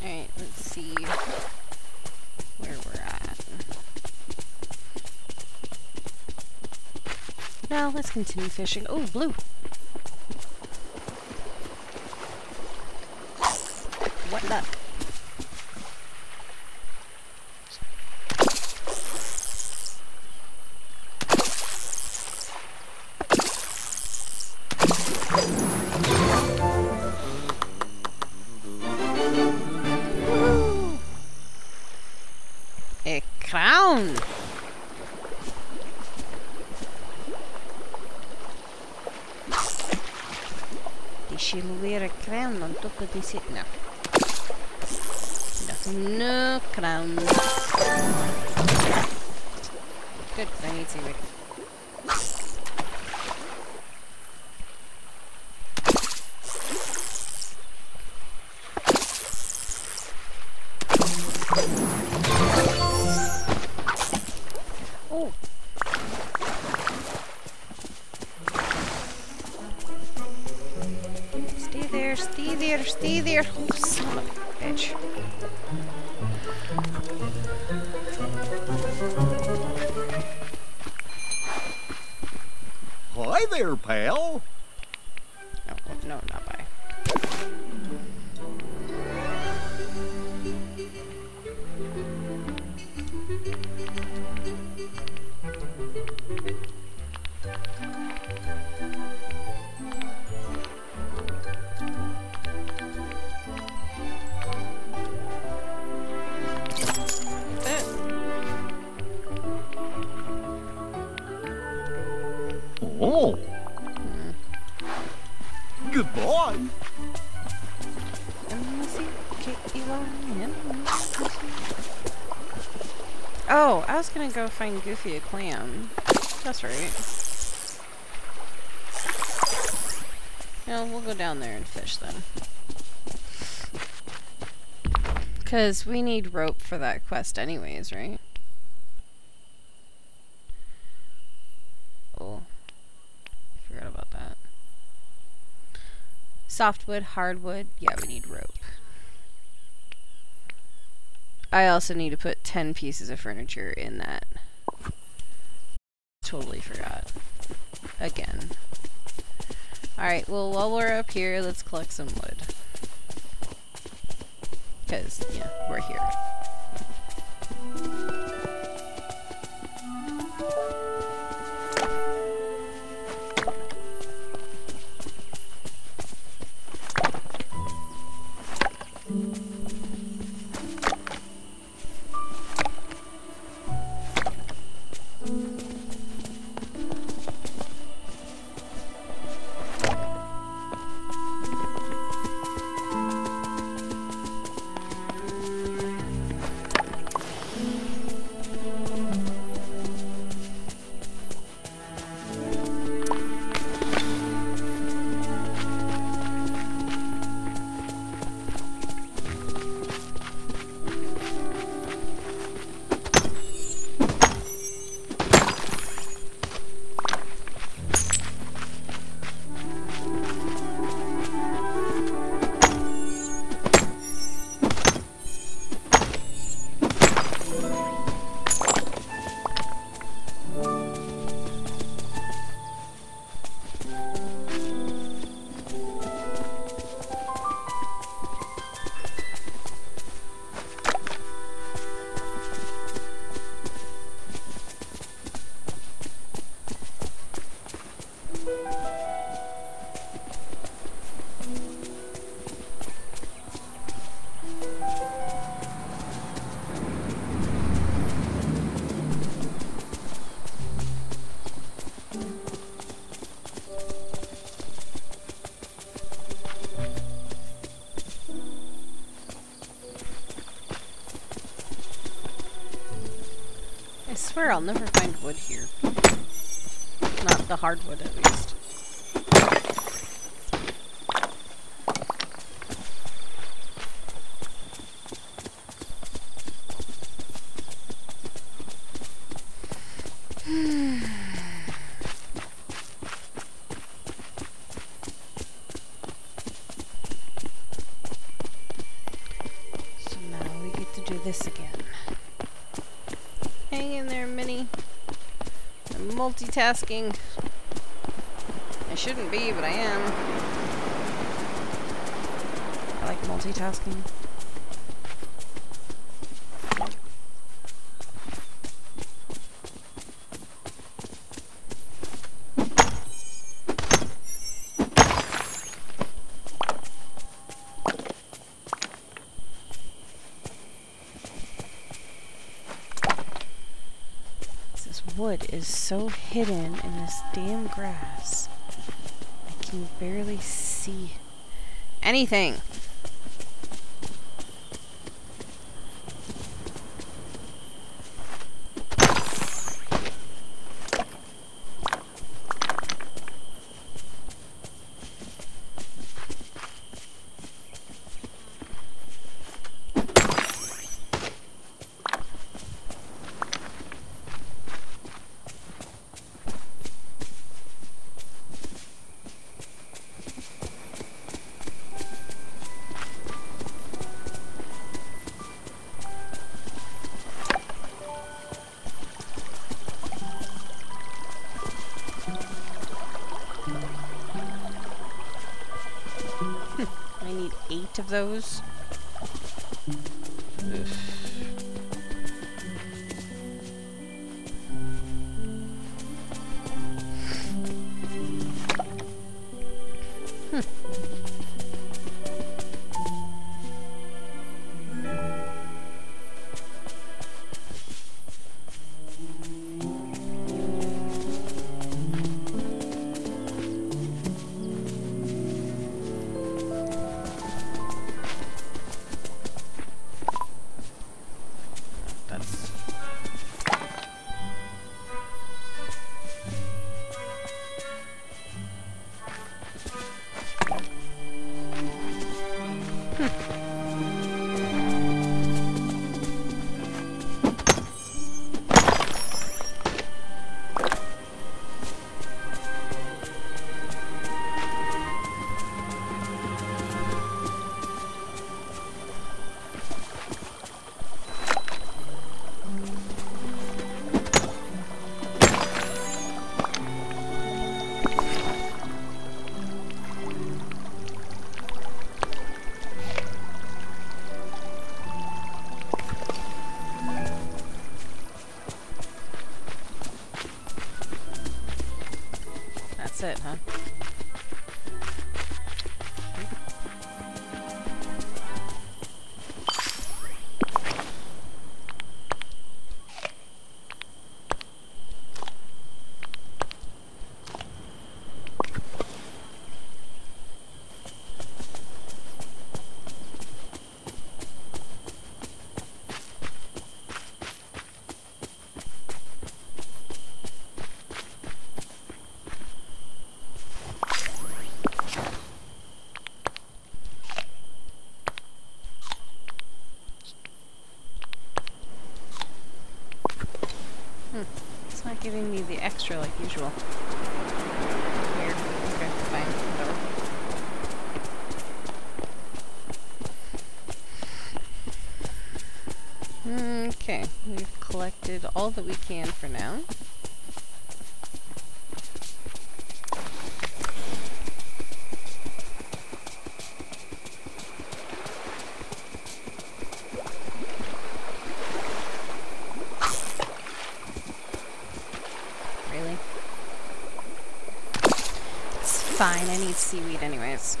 Alright, let's see where we're at. Now continue fishing. Oh, blue. Of. No. No, crowns. Good, I need to. Pal. No, no, not by. Goodbye. Oh, I was gonna go find Goofy a clam. That's right. Yeah, we'll go down there and fish then. Because we need rope for that quest anyways, right? Oh. Forgot about that. Softwood, hardwood. Yeah, we need rope. I also need to put 10 pieces of furniture in that. Totally forgot. Again. Alright, well, while we're up here, let's collect some wood. Because, yeah, we're here. I'll never find wood here. Not the hardwood, at least. so now we get to do this again. Hang in there, Minnie. I'm multitasking. I shouldn't be, but I am. I like multitasking. so hidden in this damn grass. I can barely see anything. giving me the extra like usual. Okay, fine. Whatever. Okay, we've collected all that we can for now. seaweed anyways.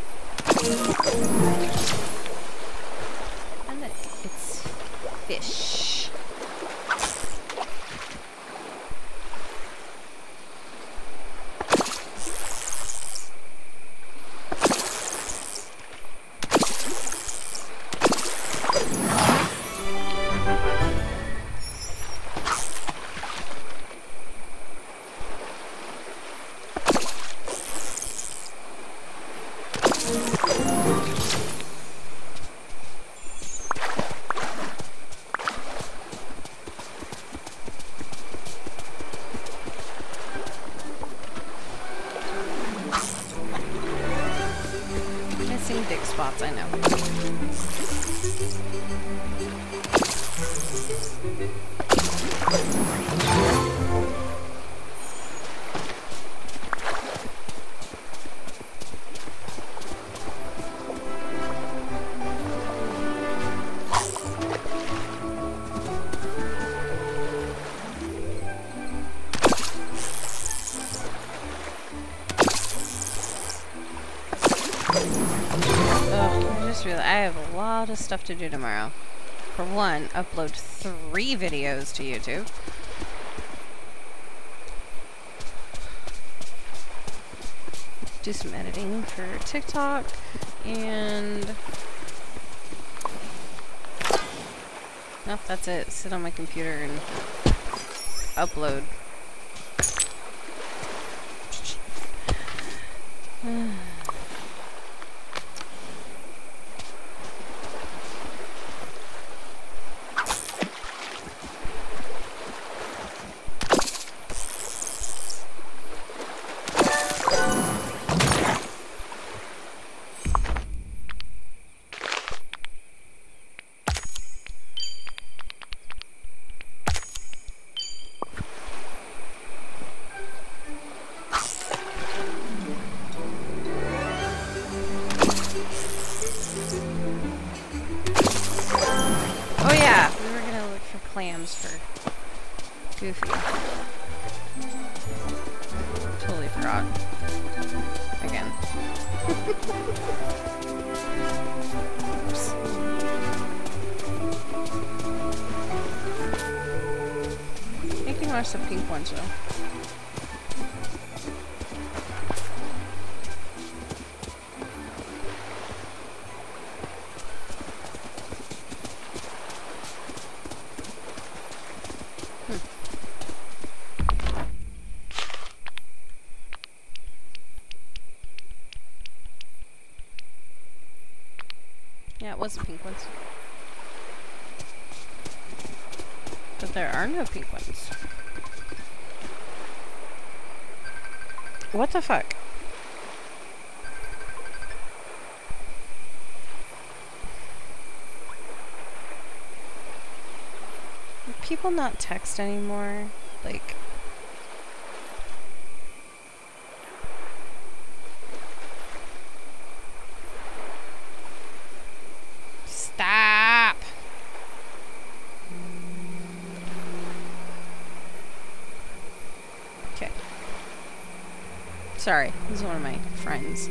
stuff to do tomorrow. For one, upload three videos to YouTube. Do some editing for TikTok and... Nope, that's it. Sit on my computer and upload. Pink ones. But there are no pink ones. What the fuck? People not text anymore? Like... Stop! Okay. Sorry, he's one of my friends.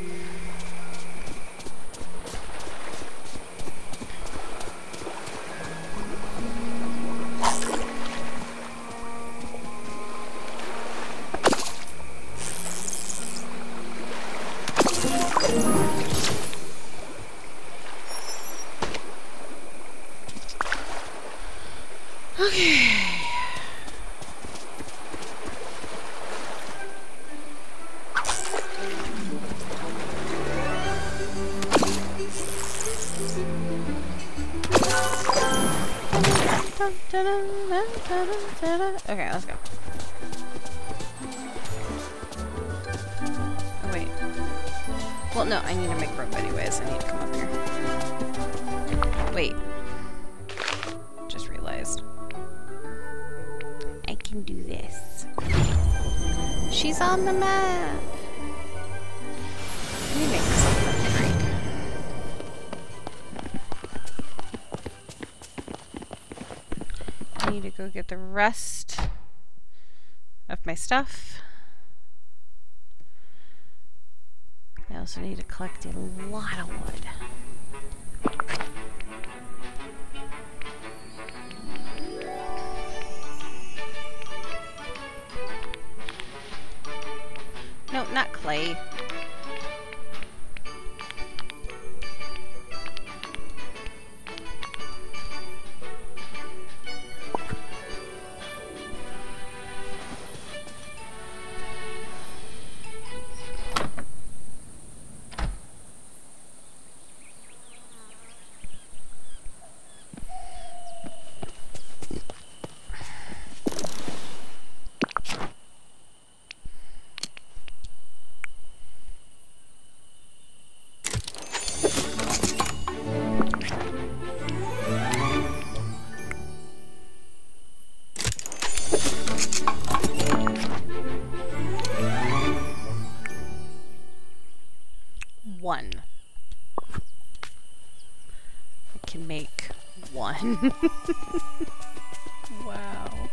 Wow.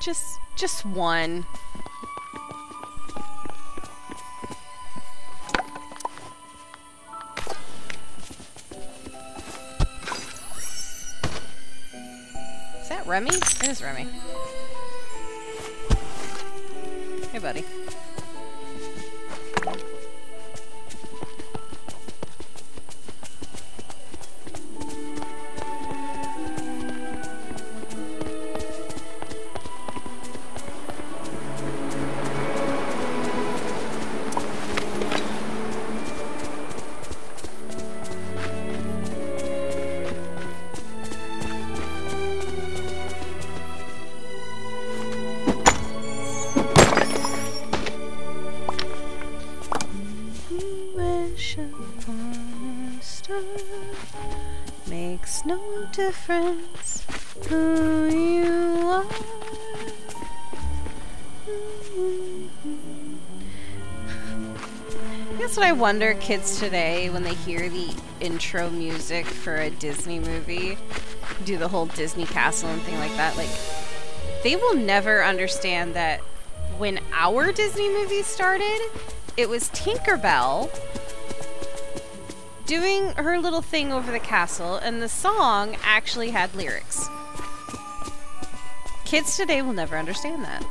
Just, just one. Is that Remy? It is Remy. Wonder kids today when they hear the intro music for a Disney movie, do the whole Disney castle and thing like that. Like, they will never understand that when our Disney movies started, it was Tinkerbell doing her little thing over the castle, and the song actually had lyrics. Kids today will never understand that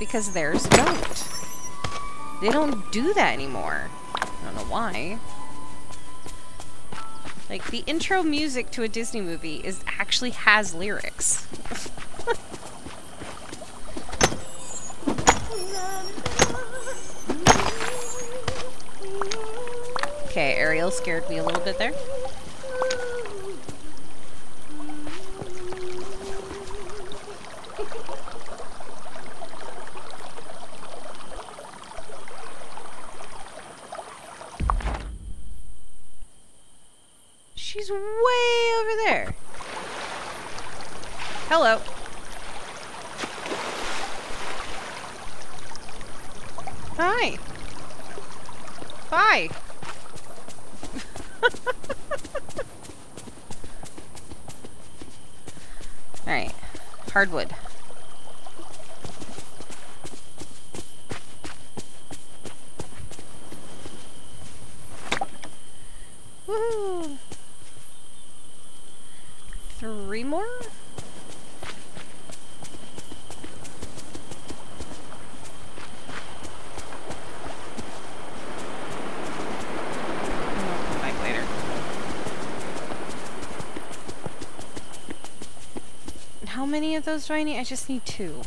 because theirs don't. They don't do that anymore. Why. Like the intro music to a Disney movie is actually has lyrics. okay, Ariel scared me a little bit there. She's way over there. Hello. Hi. Bye. Alright. Hardwood. Woohoo! Three more? I'll come back later. How many of those do I need? I just need two.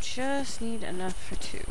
Just need enough for. Two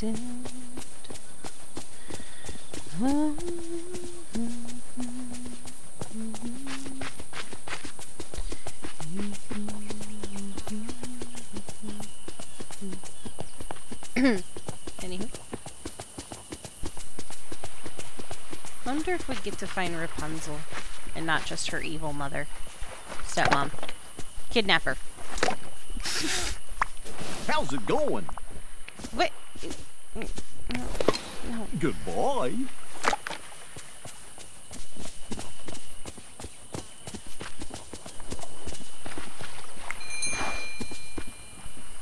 Oh, Anywho. Wonder if we get to find Rapunzel and not just her evil mother. Stepmom. Kidnapper. How's it going? What? Goodbye.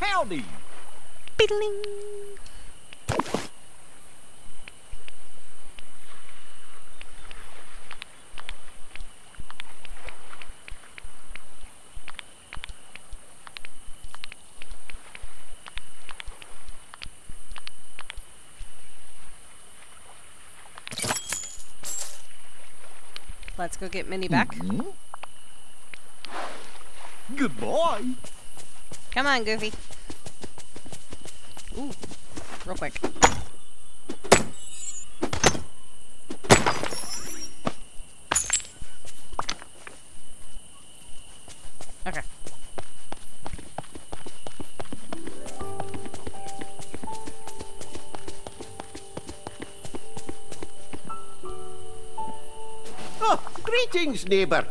Howdy. Beedling. Let's go get Minnie back. Hmm? Goodbye. Come on, Goofy. Ooh, real quick. Greetings, neighbor.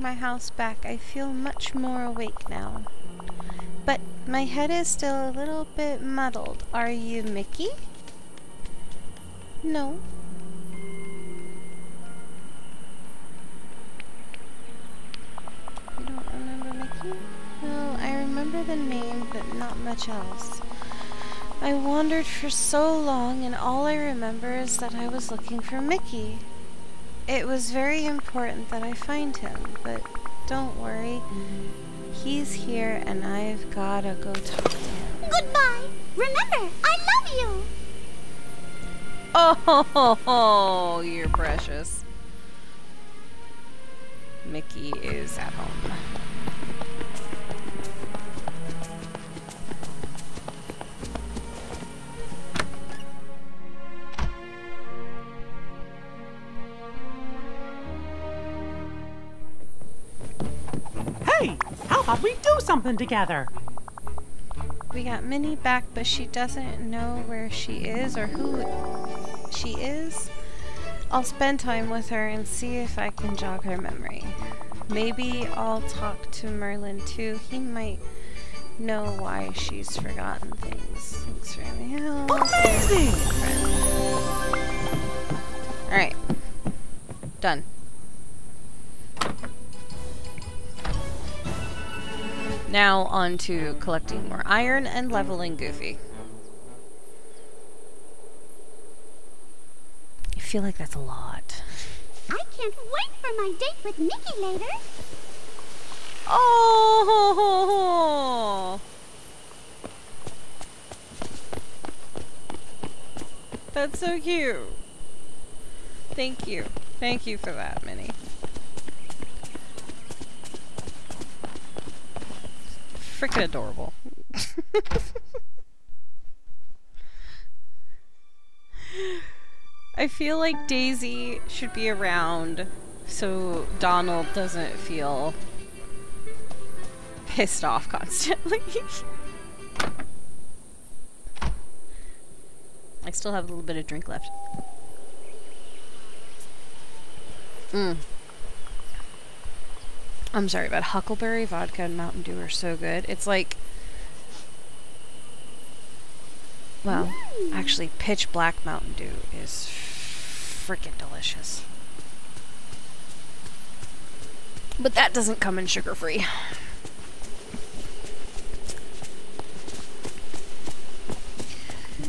My house back. I feel much more awake now. But my head is still a little bit muddled. Are you Mickey? No. You don't remember Mickey? No, I remember the name, but not much else. I wandered for so long, and all I remember is that I was looking for Mickey. It was very important that I find him, don't worry. He's here, and I've gotta go talk to him. Goodbye. Remember, I love you. Oh, you're precious. Mickey is at home. Something together? We got Minnie back, but she doesn't know where she is or who she is. I'll spend time with her and see if I can jog her memory. Maybe I'll talk to Merlin too. He might know why she's forgotten things. Thanks for the help. Amazing! Alright. Done. Now on to collecting more iron and leveling Goofy. I feel like that's a lot. I can't wait for my date with Mickey later. Oh! That's so cute. Thank you. Thank you for that, Minnie. Freaking adorable. I feel like Daisy should be around so Donald doesn't feel pissed off constantly. I still have a little bit of drink left. Mm. I'm sorry, but Huckleberry vodka and Mountain Dew are so good. It's like, well, actually, Pitch Black Mountain Dew is freaking delicious. But that doesn't come in sugar free.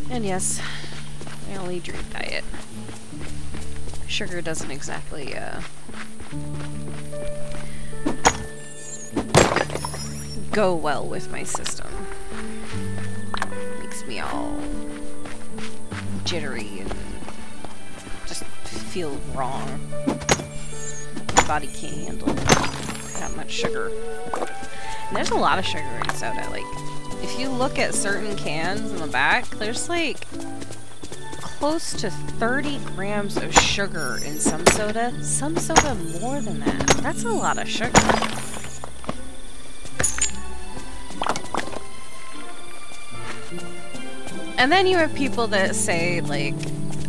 And yes, I only drink diet. Sugar doesn't exactly, uh, go well with my system. Makes me all jittery and just feel wrong. My body can't handle that much sugar. And there's a lot of sugar in soda. Like, if you look at certain cans in the back, there's like close to 30 grams of sugar in some soda. Some soda more than that. That's a lot of sugar. And then you have people that say, like,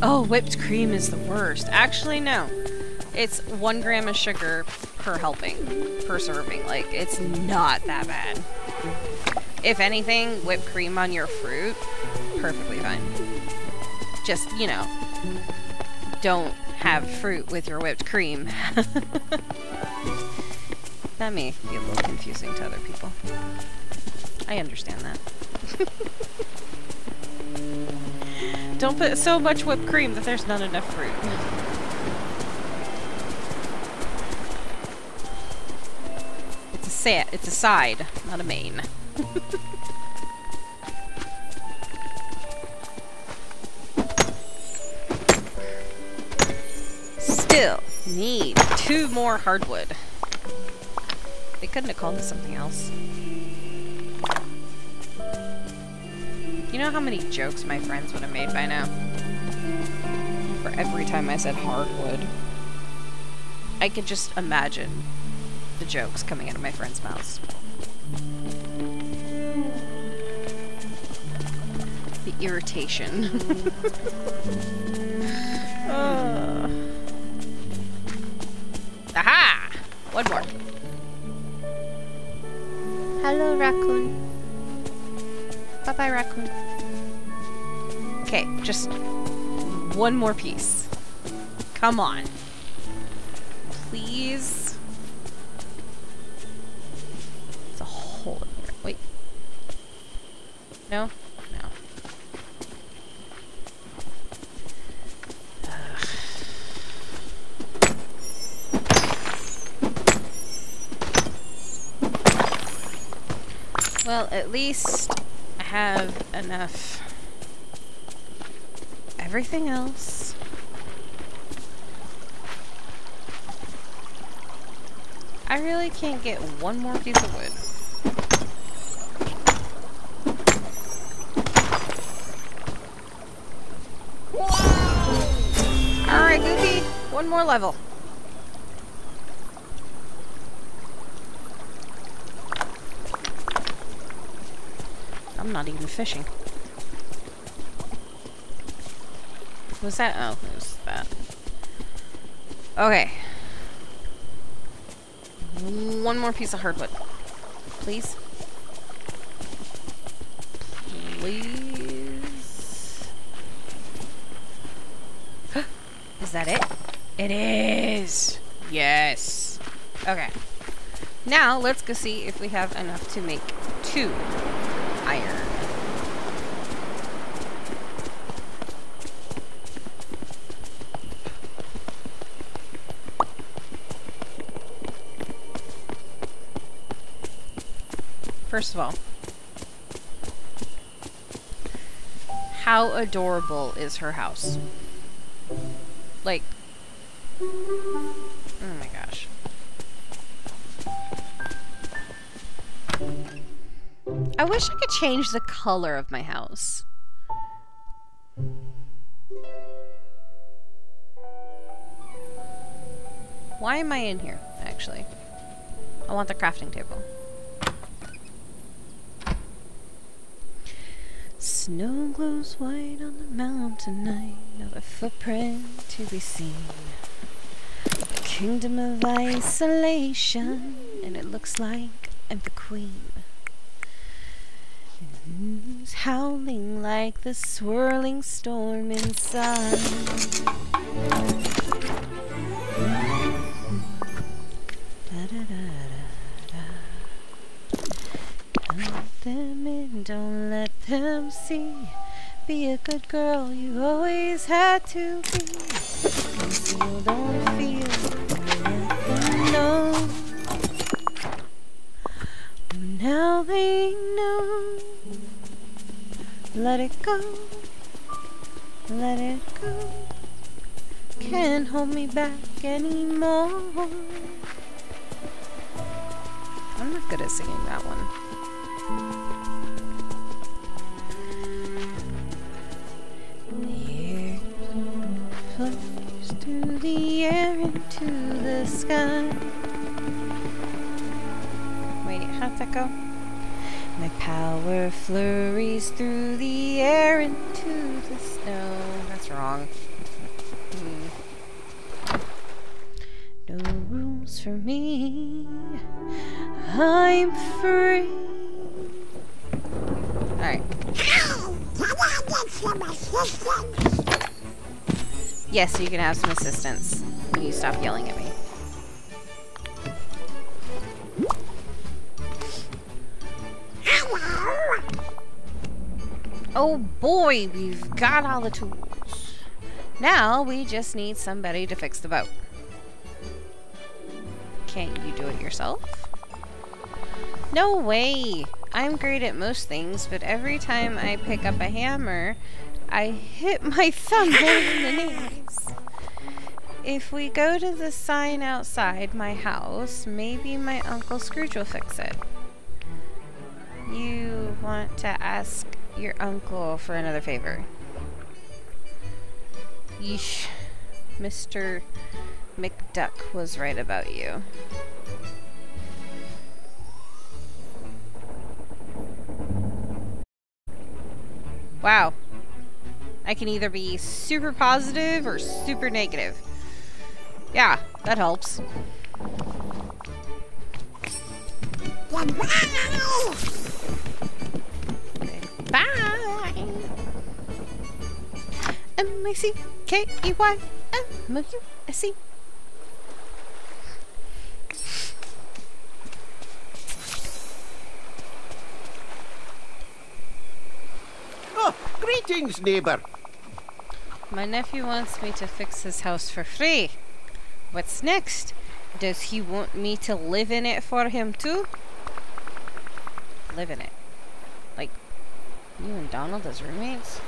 oh, whipped cream is the worst. Actually, no. It's one gram of sugar per helping, per serving. Like, it's not that bad. If anything, whipped cream on your fruit, perfectly fine. Just, you know, don't have fruit with your whipped cream. that may be a little confusing to other people. I understand that. don't put so much whipped cream that there's not enough fruit. It's a set. It's a side, not a main. Still need two more hardwood. They couldn't have called it something else. You know how many jokes my friends would have made by now? For every time I said hardwood. I could just imagine the jokes coming out of my friends' mouths. The irritation. uh. Aha! One more. Hello, raccoon. Bye-bye, raccoon. Okay, just one more piece. Come on. Please. It's a hole in here. Wait. No? No. Ugh. Well, at least have enough. Everything else. I really can't get one more piece of wood. Alright, Goofy. One more level. I'm not even fishing. Was that? Oh, it was that. Okay. One more piece of hardwood. Please. Please. is that it? It is! Yes. Okay. Now, let's go see if we have enough to make two iron. First of all, how adorable is her house? Like, wish I could change the color of my house. Why am I in here, actually? I want the crafting table. Snow glows white on the mountain night, not a footprint to be seen. A kingdom of isolation, and it looks like I'm the queen. Who's howling like the swirling storm inside? Don't let them in, don't let them see. Be a good girl, you always had to be. Conceal, don't feel, let them know. Now they know. Let it go. Let it go. Can't hold me back anymore. I'm not good at singing that one. The flows through the air into the sky. Wait, how'd that go? My power flurries through the air into the snow. That's wrong. Hmm. No rules for me. I'm free. Alright. Yes, you can have some assistance when you stop yelling at me. Oh boy, we've got all the tools. Now we just need somebody to fix the boat. Can't you do it yourself? No way! I'm great at most things, but every time I pick up a hammer, I hit my thumb in the knees. If we go to the sign outside my house, maybe my Uncle Scrooge will fix it. You want to ask your uncle for another favor. Yeesh. Mr. McDuck was right about you. Wow. I can either be super positive or super negative. Yeah, that helps. Bye. M I C K E Y M O U S E. Oh, greetings, neighbor. My nephew wants me to fix his house for free. What's next? Does he want me to live in it for him too? Live in it. You and Donald as roommates?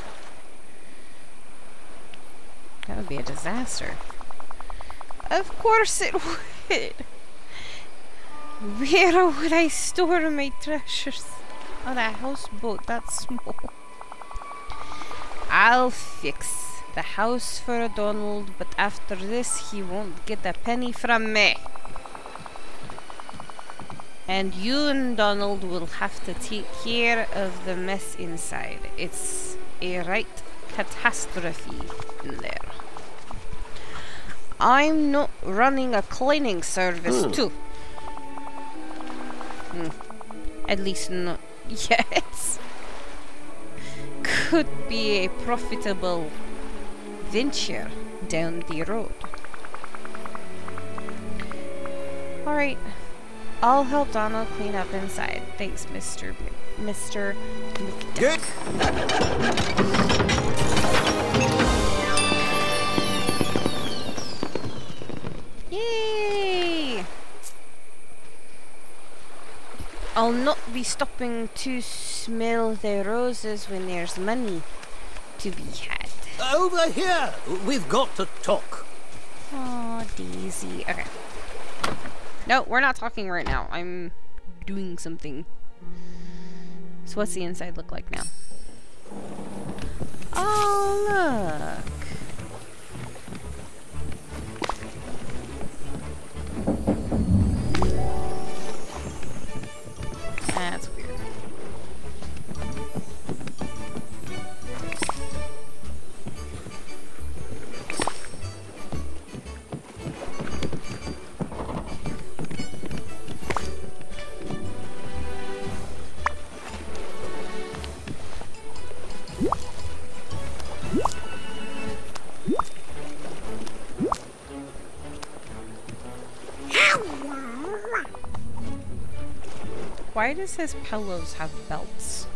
That would be a disaster. Of course it would. Where would I store my treasures? Oh, that houseboat, that's small. I'll fix the house for Donald, but after this he won't get a penny from me. And you and Donald will have to take care of the mess inside. It's a right catastrophe in there. I'm not running a cleaning service too. Hmm. At least not yet. Could be a profitable venture down the road. Alright. I'll help Donald clean up inside. Thanks, Mr. M Mr. McDuck. Good. Yay! I'll not be stopping to smell the roses when there's money to be had. Over here. We've got to talk. Oh, Daisy. Okay. No, we're not talking right now. I'm doing something. So what's the inside look like now? Oh, look. Does his pillows have belts?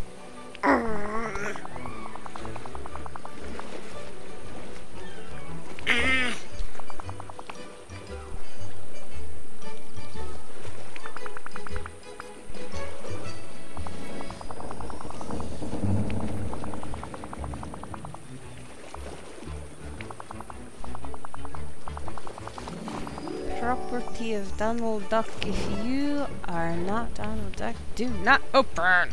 Property of Donald Duck. If you are not Donald Duck, do not open.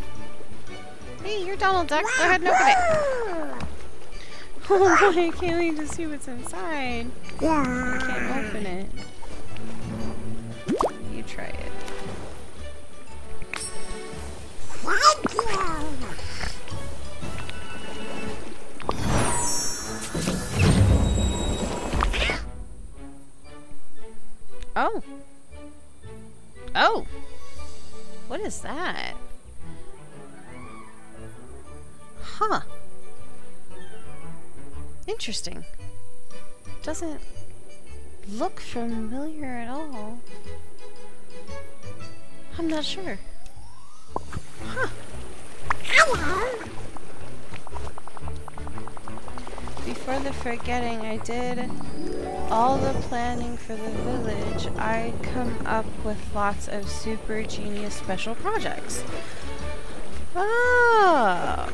Hey, you're Donald Duck. Go ahead and open it. Oh boy, I can't wait to see what's inside. I can't open it. You try it. Not sure. Huh. Before the forgetting, I did all the planning for the village. I come up with lots of super genius special projects. Oh.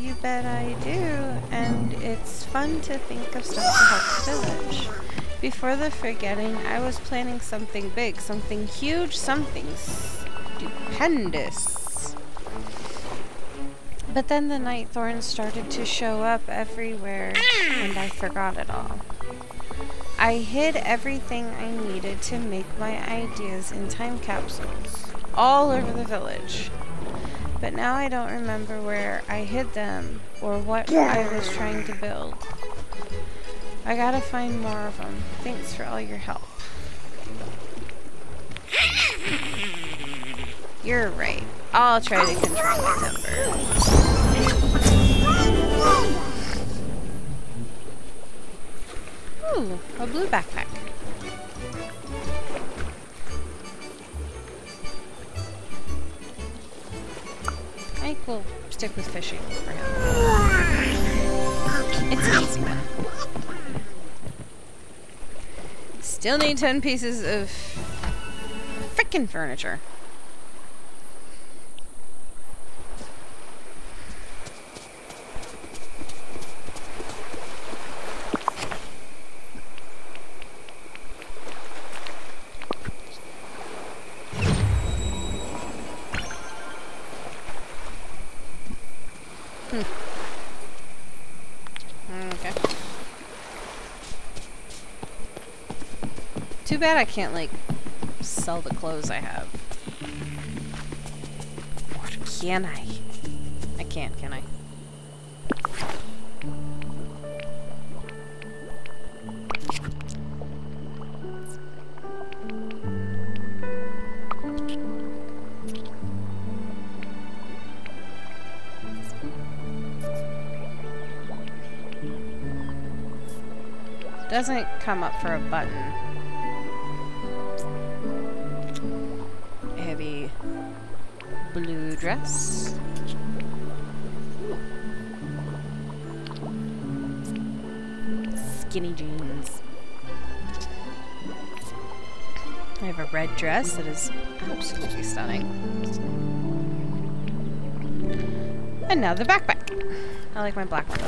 You bet I do, and it's fun to think of stuff to help the village. Before the forgetting, I was planning something big, something huge, something stupendous. But then the night thorns started to show up everywhere, and I forgot it all. I hid everything I needed to make my ideas in time capsules, all over the village. But now I don't remember where I hid them, or what I was trying to build. I gotta find more of them. Thanks for all your help. You're right. I'll try to control my temper. Ooh, a blue backpack. I think we'll stick with fishing for him. It's an easy one. Still need 10 pieces of frickin' furniture. Okay. Too bad I can't, like, sell the clothes I have. Or can I? I can't, can I? Doesn't come up for a button. Blue dress. Skinny jeans. I have a red dress that is absolutely stunning. And now the backpack. I like my black one.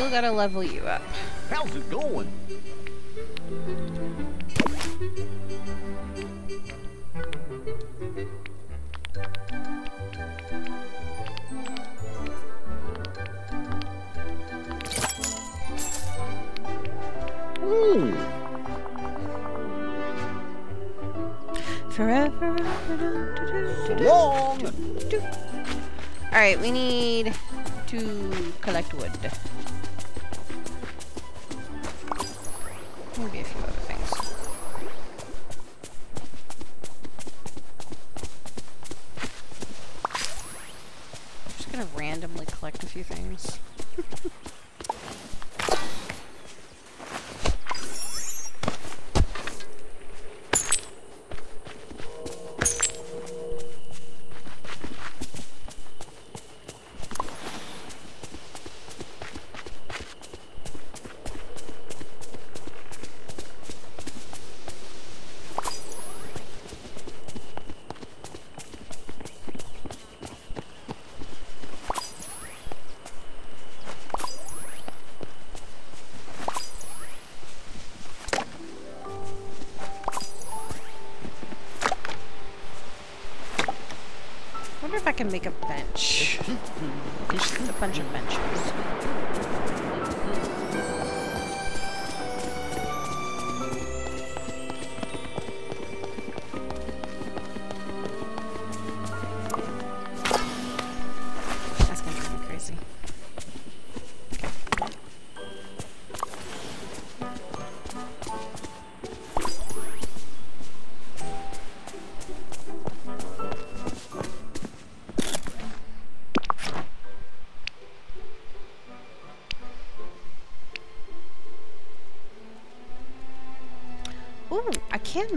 Still gotta level you up. How's it going? Ooh, Forever. long. Alright, we need to collect wood.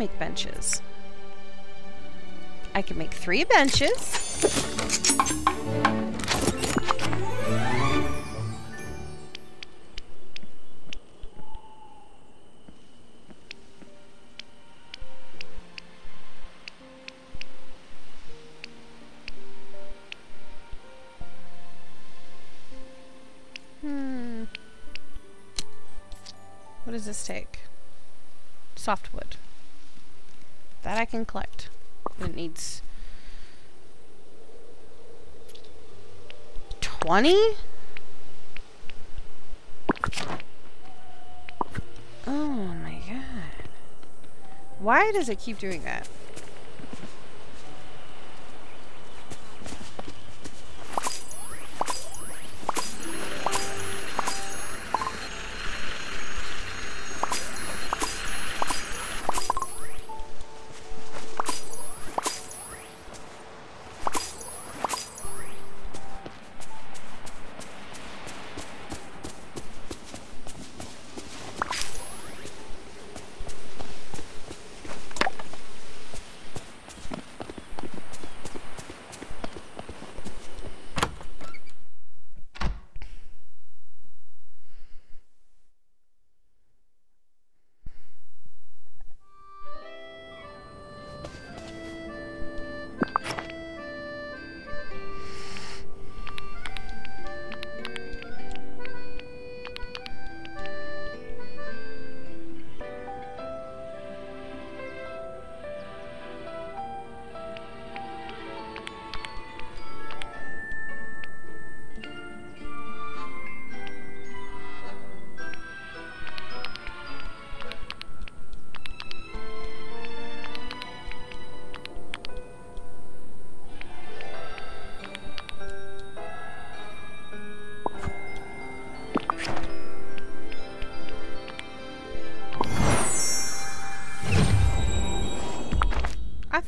Make benches. I can make three benches. 20? Oh my god. Why does it keep doing that?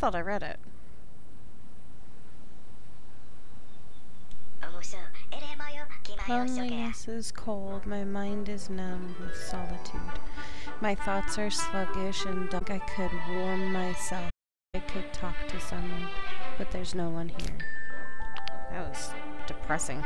Thought I read it. Loneliness is cold, my mind is numb with solitude. My thoughts are sluggish and dark. I could warm myself. I could talk to someone, but there's no one here. That was depressing.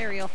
Ariel.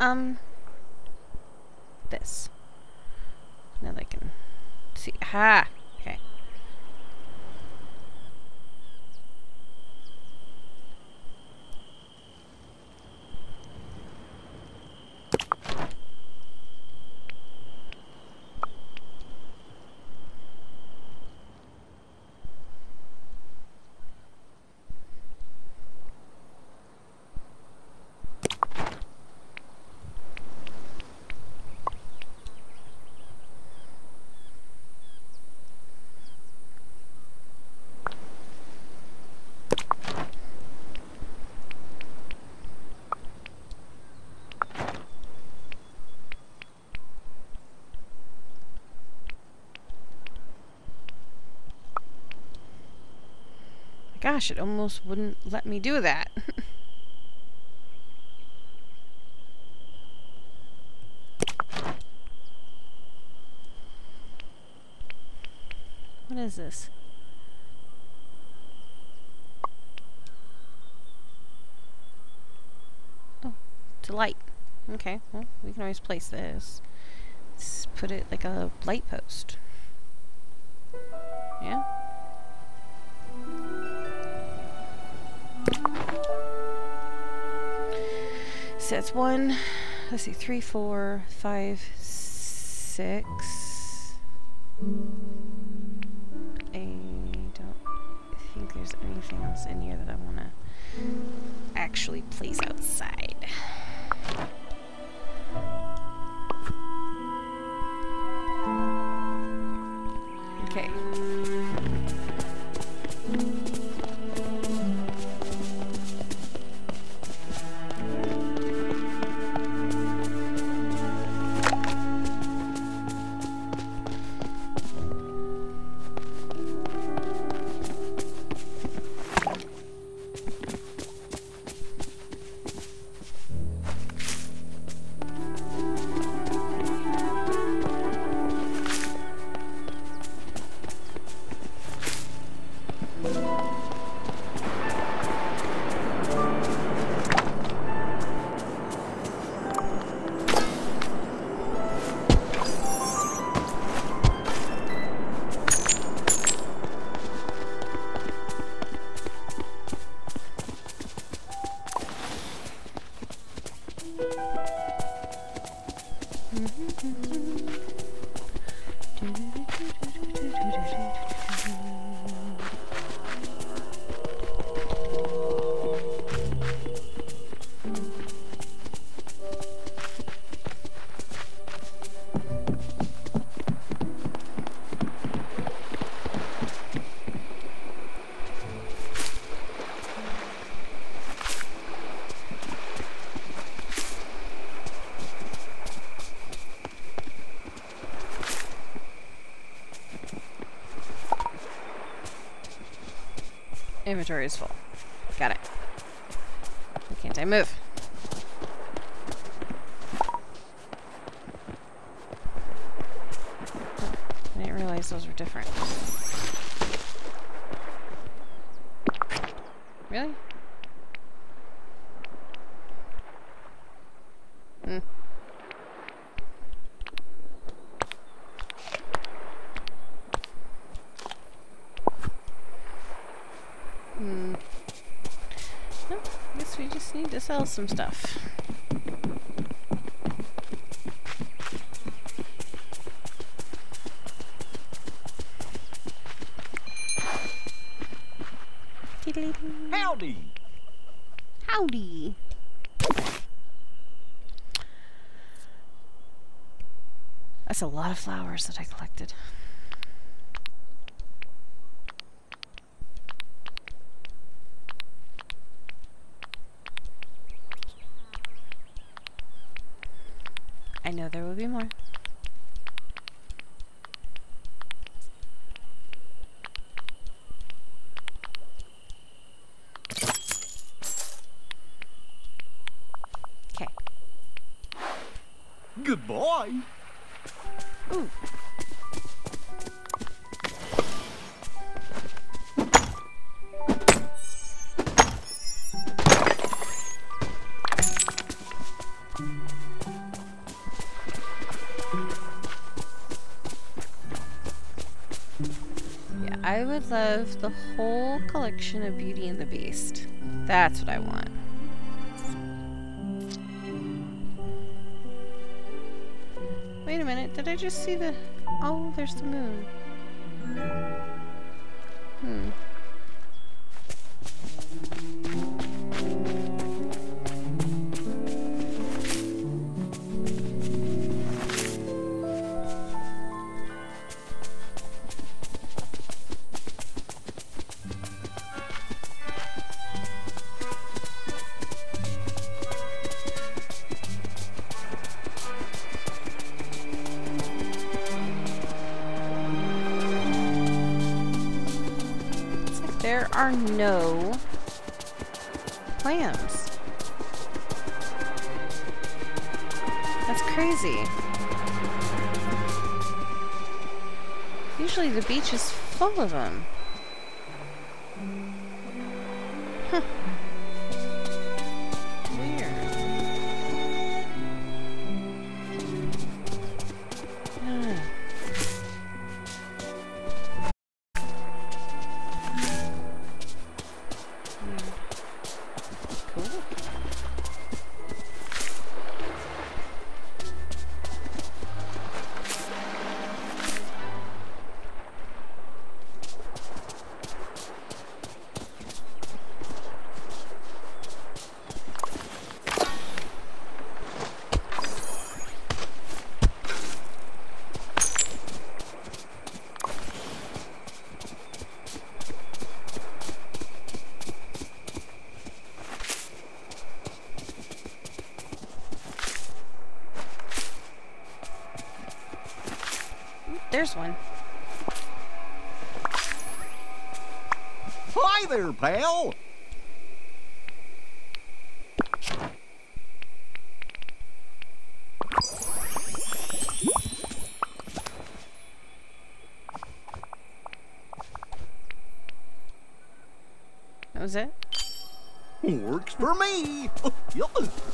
Um, this. Now they can see. Ha! Gosh, it almost wouldn't let me do that. what is this? Oh, to light. Okay, well, we can always place this. Let's put it like a light post. So it's one, let's see, three, four, five, six. I don't think there's anything else in here that I want to actually place outside. Inventory is full. Got it. Why can't I move? I didn't realize those were different. Really? Hmm. Hmm. Well, I guess we just need to sell some stuff. Howdy. Howdy. That's a lot of flowers that I collected. Love the whole collection of Beauty and the Beast. That's what I want. Wait a minute, did I just see the... Oh, there's the moon. Are no clams. That's crazy. Usually the beach is full of them. Pal. That was it? Works for me.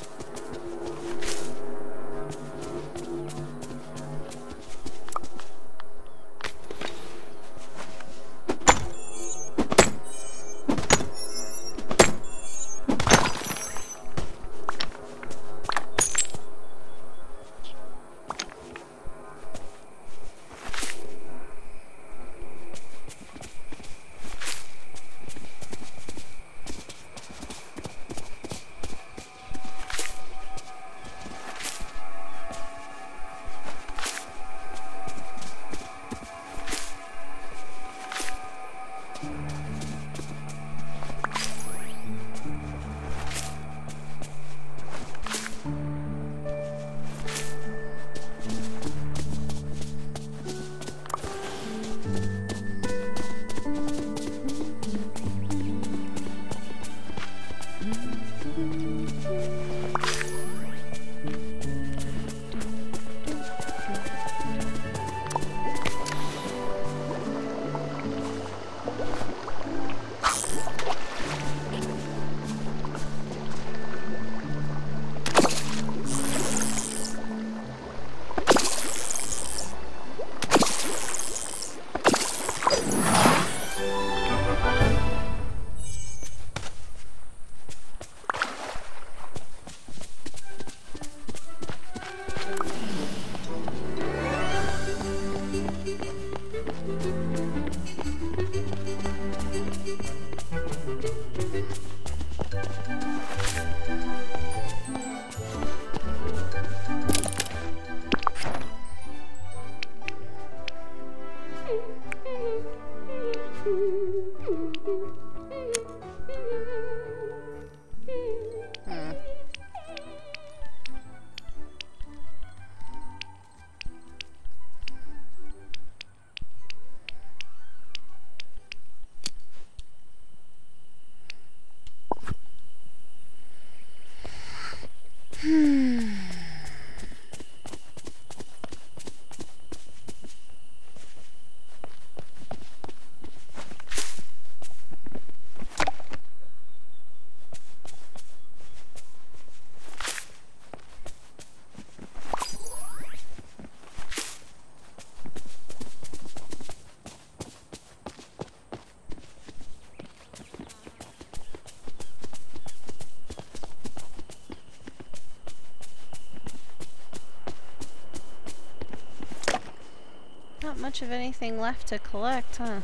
much of anything left to collect, huh?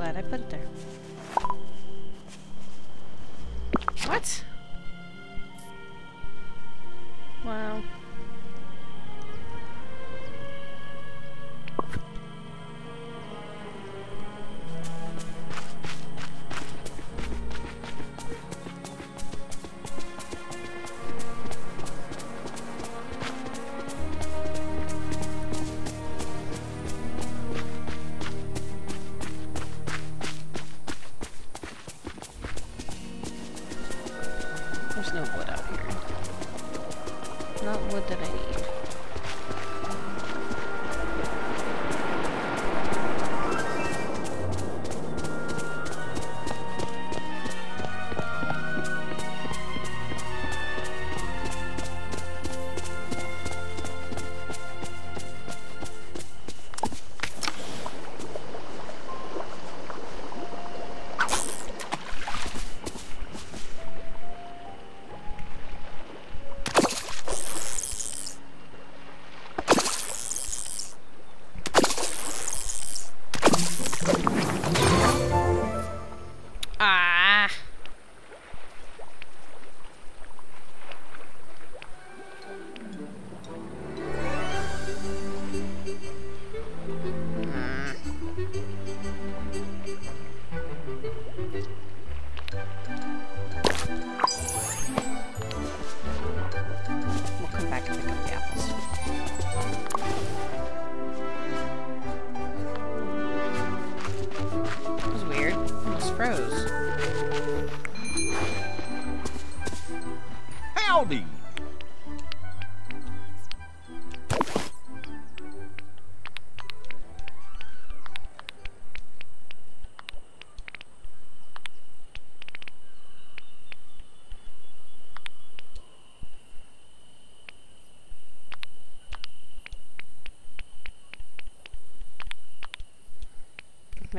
Glad I put it there. What? Wow.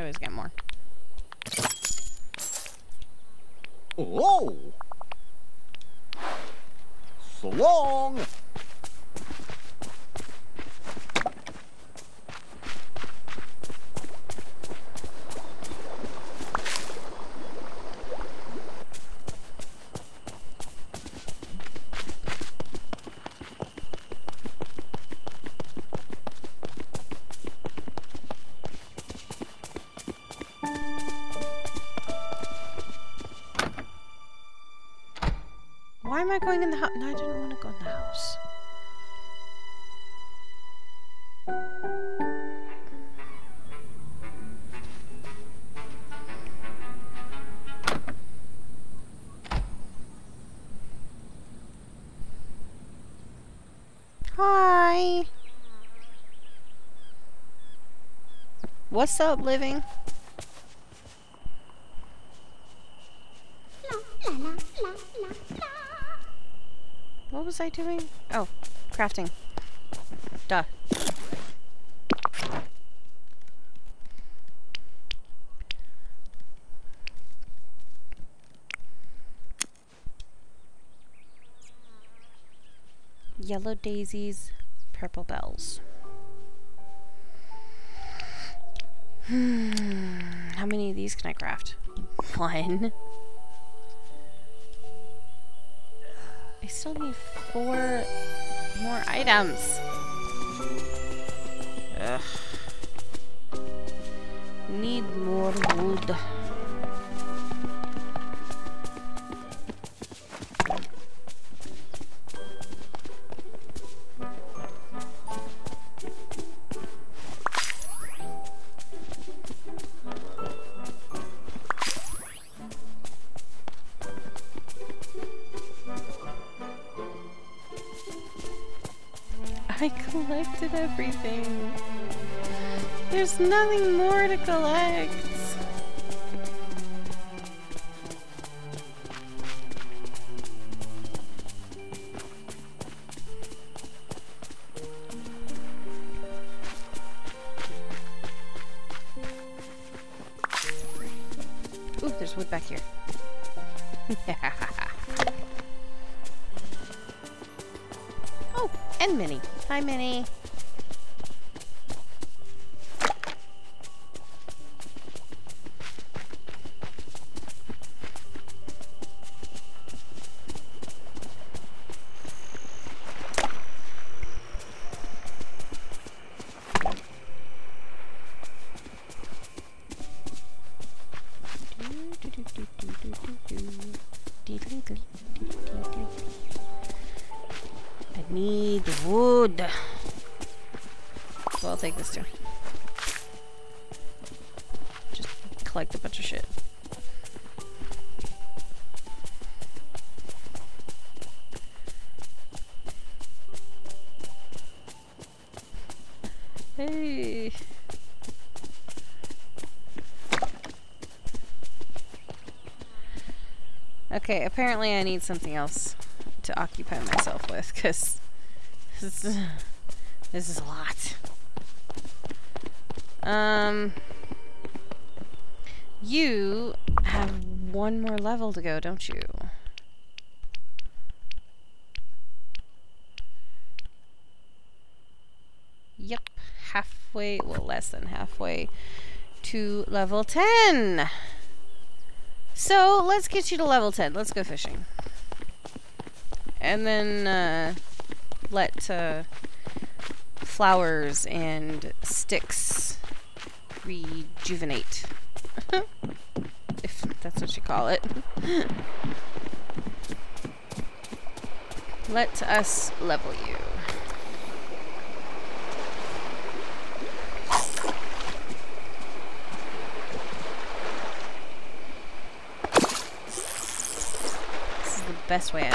Always get more. Am I going in the house? No, I didn't want to go in the house. Hi. What's up, living? What was I doing? Oh, crafting. Duh. Yellow daisies, purple bells. Hmm, how many of these can I craft? One. Still need four more items. Ugh. Need more wood. Nothing Okay, apparently I need something else to occupy myself with, because this, is- this is a lot. Um, you have one more level to go, don't you? Yep, halfway, well, less than halfway to level 10. So, let's get you to level 10. Let's go fishing. And then, uh, let, uh, flowers and sticks rejuvenate. if that's what you call it. let us level you. This is the best way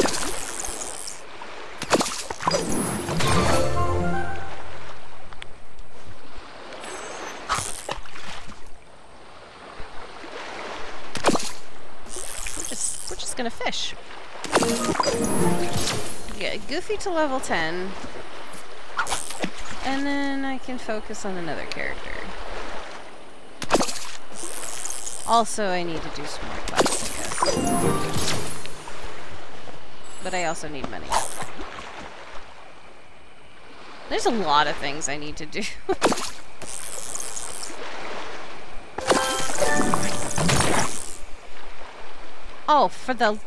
just gonna fish. Get Goofy to level 10. And then I can focus on another character. Also, I need to do some more quests. But I also need money. There's a lot of things I need to do. oh, for the...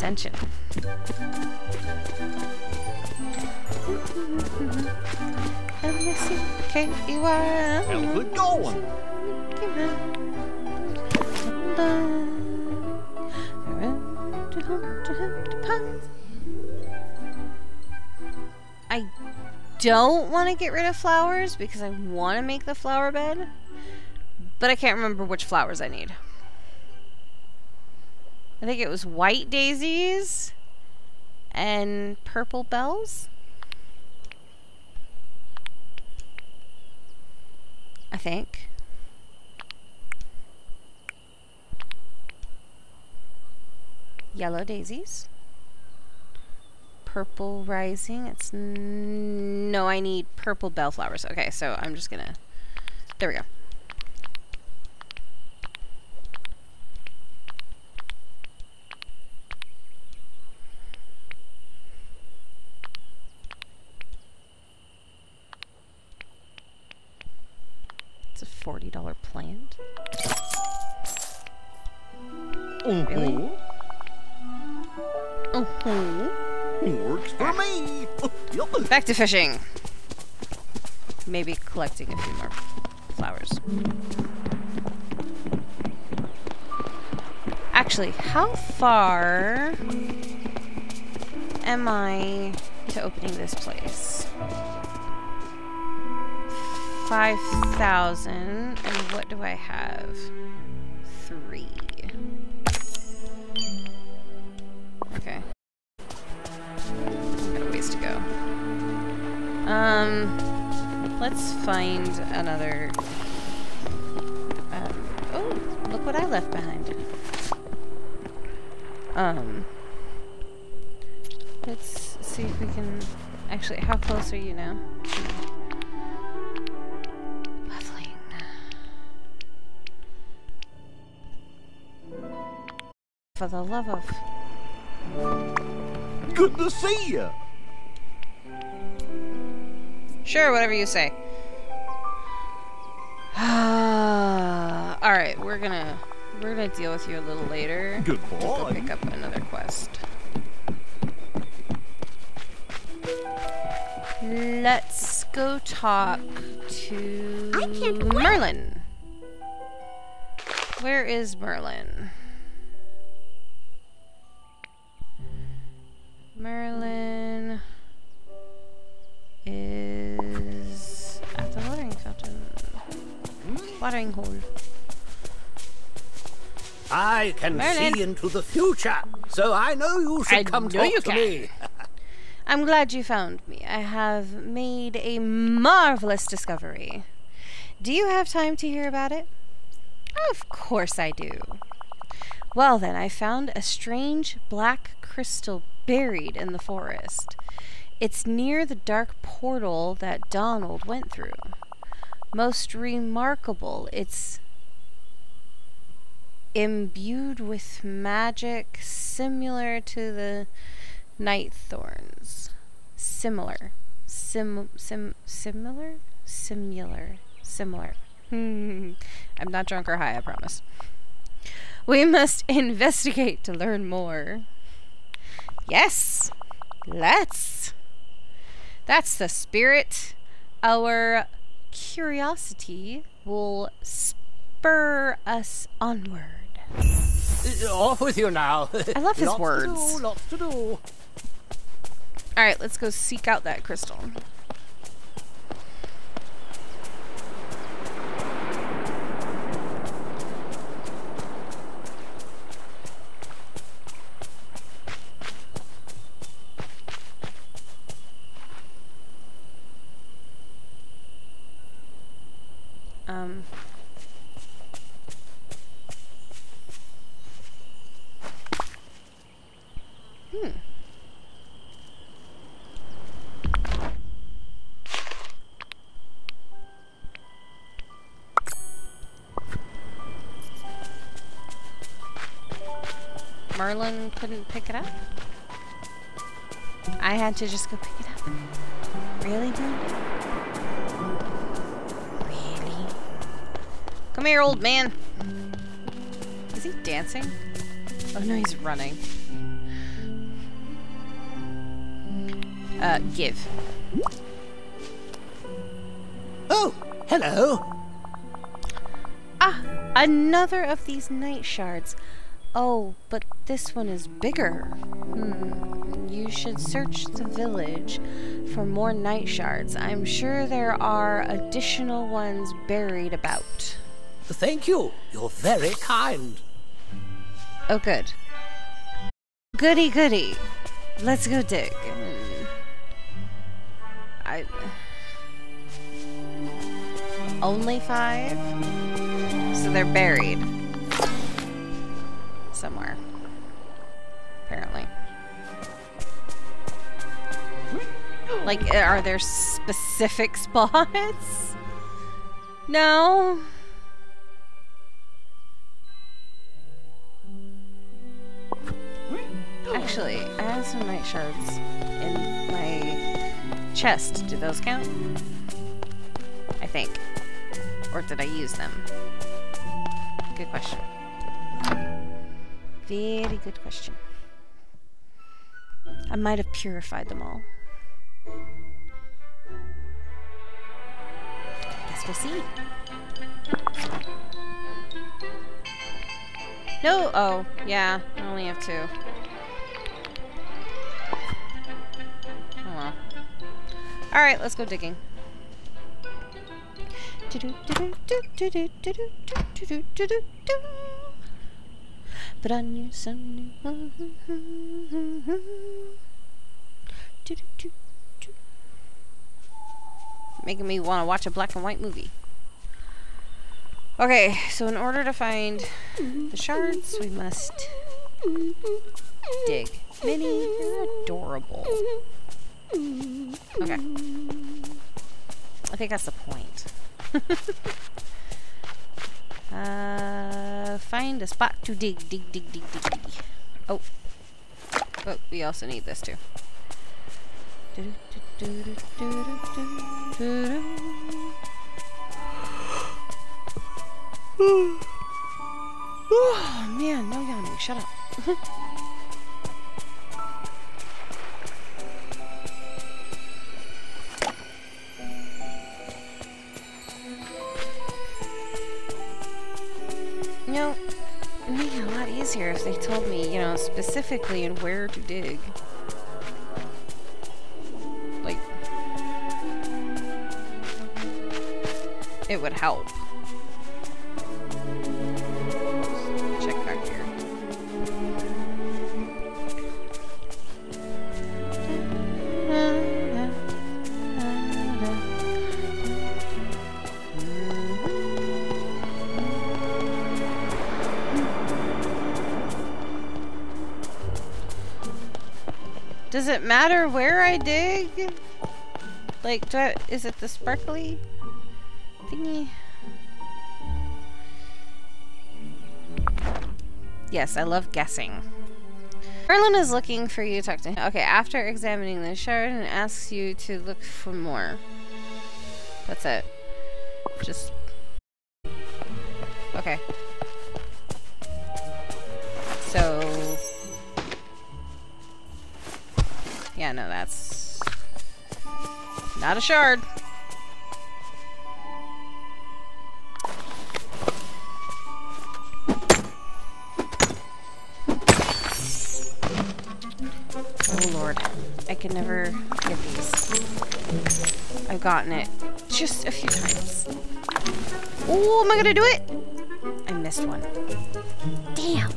attention. K-E-Y. How's it going? I don't want to get rid of flowers because I want to make the flower bed, but I can't remember which flowers I need. I think it was white daisies and purple bells. I think. Yellow daisies. Purple rising. It's no, I need purple bellflowers. Okay, so I'm just gonna. There we go. To fishing. Maybe collecting a few more flowers. Actually, how far am I to opening this place? 5,000. And what do I have? Um, let's find another. Um, oh, look what I left behind. Um, let's see if we can. Actually, how close are you now? For the love of. Good to see you. Sure, whatever you say. All right, we're gonna we're gonna deal with you a little later. Go Goodbye. pick up another quest. Let's go talk to I can't wait. Merlin. Where is Merlin? Merlin is Watering hole. I can Merlin. see into the future, so I know you should I come know talk you to can. me. I'm glad you found me. I have made a marvelous discovery. Do you have time to hear about it? Of course I do. Well, then, I found a strange black crystal buried in the forest. It's near the dark portal that Donald went through. Most remarkable, it's imbued with magic similar to the night thorns. Similar. Sim sim similar? Similar. Similar. Hmm. I'm not drunk or high, I promise. We must investigate to learn more. Yes. Let's. That's the spirit. Our curiosity will spur us onward. Off with you now. I love his lots words. To do, lots to do. All right, let's go seek out that crystal. Um. Hmm. Merlin couldn't pick it up? I had to just go pick it up. Really, Merlin? Come here, old man. Is he dancing? Oh no, he's running. Uh, give. Oh, hello. Ah, another of these night shards. Oh, but this one is bigger. Hmm. You should search the village for more night shards. I'm sure there are additional ones buried about. Thank you. You're very kind. Oh, good. Goody, goody. Let's go dig. I. Only five? So they're buried. Somewhere. Apparently. Like, are there specific spots? No. Actually, I have some night shards in my chest. Do those count? I think. Or did I use them? Good question. Very good question. I might have purified them all. Guess we'll see. No! Oh, yeah. I only have two. Alright, let's go digging. But I knew some Making me want to watch a black and white movie. Okay, so in order to find the shards, we must dig. Minnie, you're adorable. Okay. I think that's the point. uh, find a spot to dig, dig, dig, dig, dig, dig. Oh. Oh, we also need this too. Oh man, no yawning. Shut up. You know, it'd make it a lot easier if they told me, you know, specifically and where to dig. Like, it would help. Does it matter where I dig? Like, do I, is it the sparkly thingy? Yes, I love guessing. Merlin is looking for you talk to him. Okay, after examining the shard and asks you to look for more. That's it. Just... Okay. So... Yeah, no, that's... Not a shard. Oh lord, I can never get these. I've gotten it just a few times. Oh, am I gonna do it? I missed one. Damn.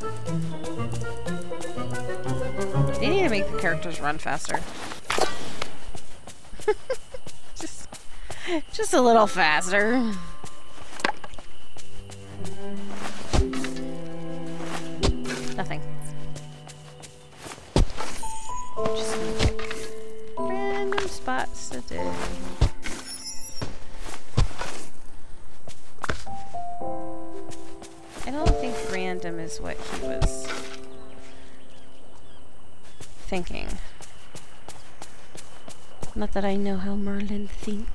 To make the characters run faster. just, just a little faster. That I know how Merlin thinks.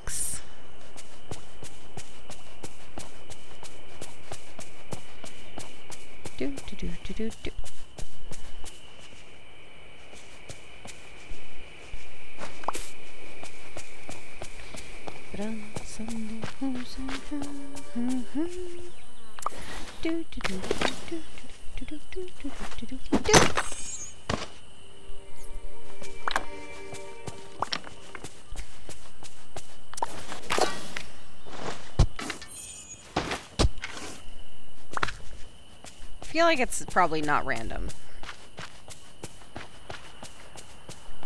Like it's probably not random.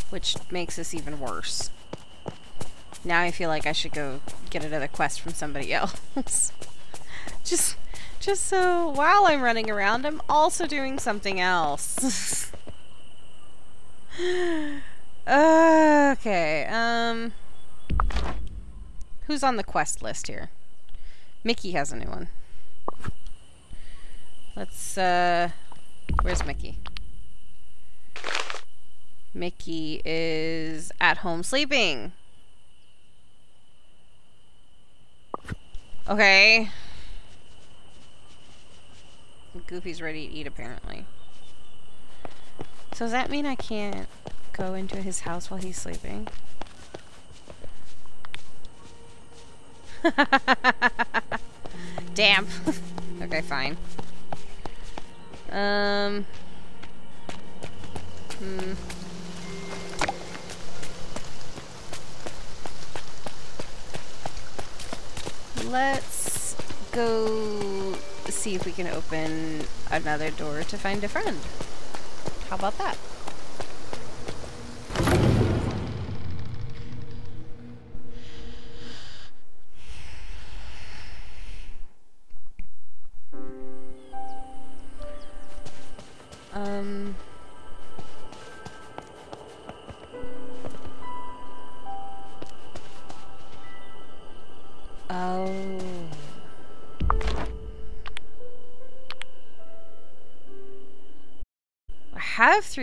Which makes this even worse. Now I feel like I should go get another quest from somebody else. just just so while I'm running around, I'm also doing something else. okay, um Who's on the quest list here? Mickey has a new one. Let's, uh... Where's Mickey? Mickey is at home sleeping. Okay. Goofy's ready to eat, apparently. So does that mean I can't go into his house while he's sleeping? Damn. okay, fine. Um. Hmm. Let's go see if we can open another door to find a friend. How about that?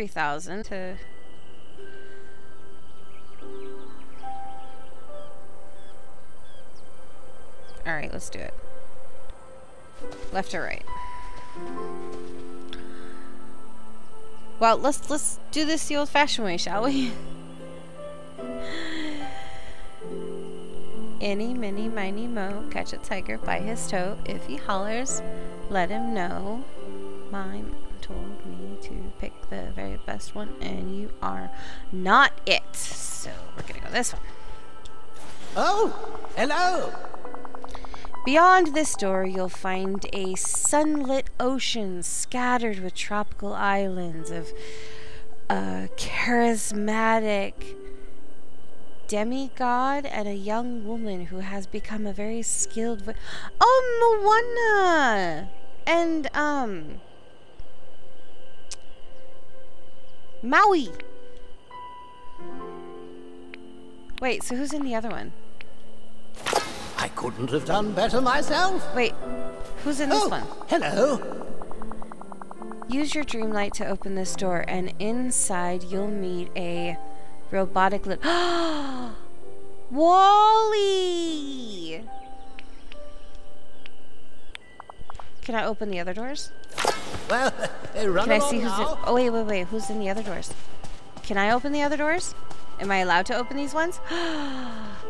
3,000 to... Alright, let's do it. Left or right? Well, let's let's do this the old-fashioned way, shall we? Any, mini, miny, mo, catch a tiger by his toe. If he hollers, let him know. Mom told me to pick the very best one, and you are not it. So we're gonna go this one. Oh, hello. Beyond this door, you'll find a sunlit ocean scattered with tropical islands of a charismatic demigod and a young woman who has become a very skilled. vo- oh, Moana! And, um. Maui! Wait, so who's in the other one? I couldn't have done better myself. Wait, who's in this oh, one? hello. Use your Dreamlight to open this door, and inside you'll meet a robotic lit. WALL-E! Can I open the other doors? Well, run Can I see who's in? Oh wait, wait, wait. Who's in the other doors? Can I open the other doors? Am I allowed to open these ones?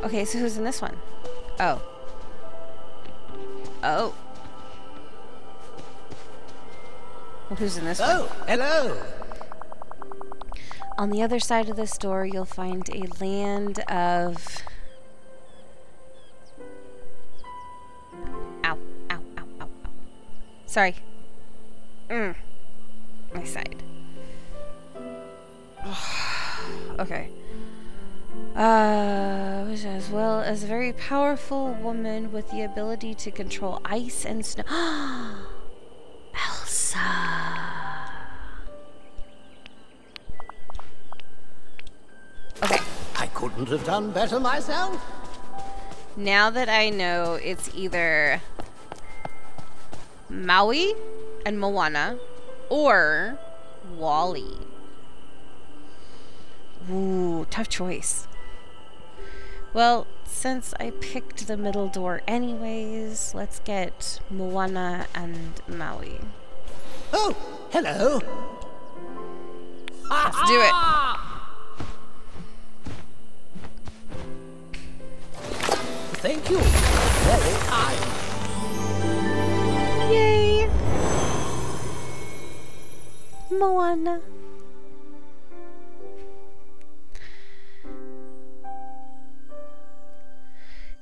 okay, so who's in this one? Oh. Oh. Well, who's in this one? Oh, hello. On the other side of this door, you'll find a land of. Ow, ow, ow, ow, ow. Sorry. Mm. My side. okay. Uh, which as well as a very powerful woman with the ability to control ice and snow. Elsa. Okay. I couldn't have done better myself. Now that I know it's either Maui and Moana or WALL-E. Ooh, tough choice. Well, since I picked the middle door anyways, let's get Moana and Maui. Oh, hello. Let's do it. Thank you. Very Moana.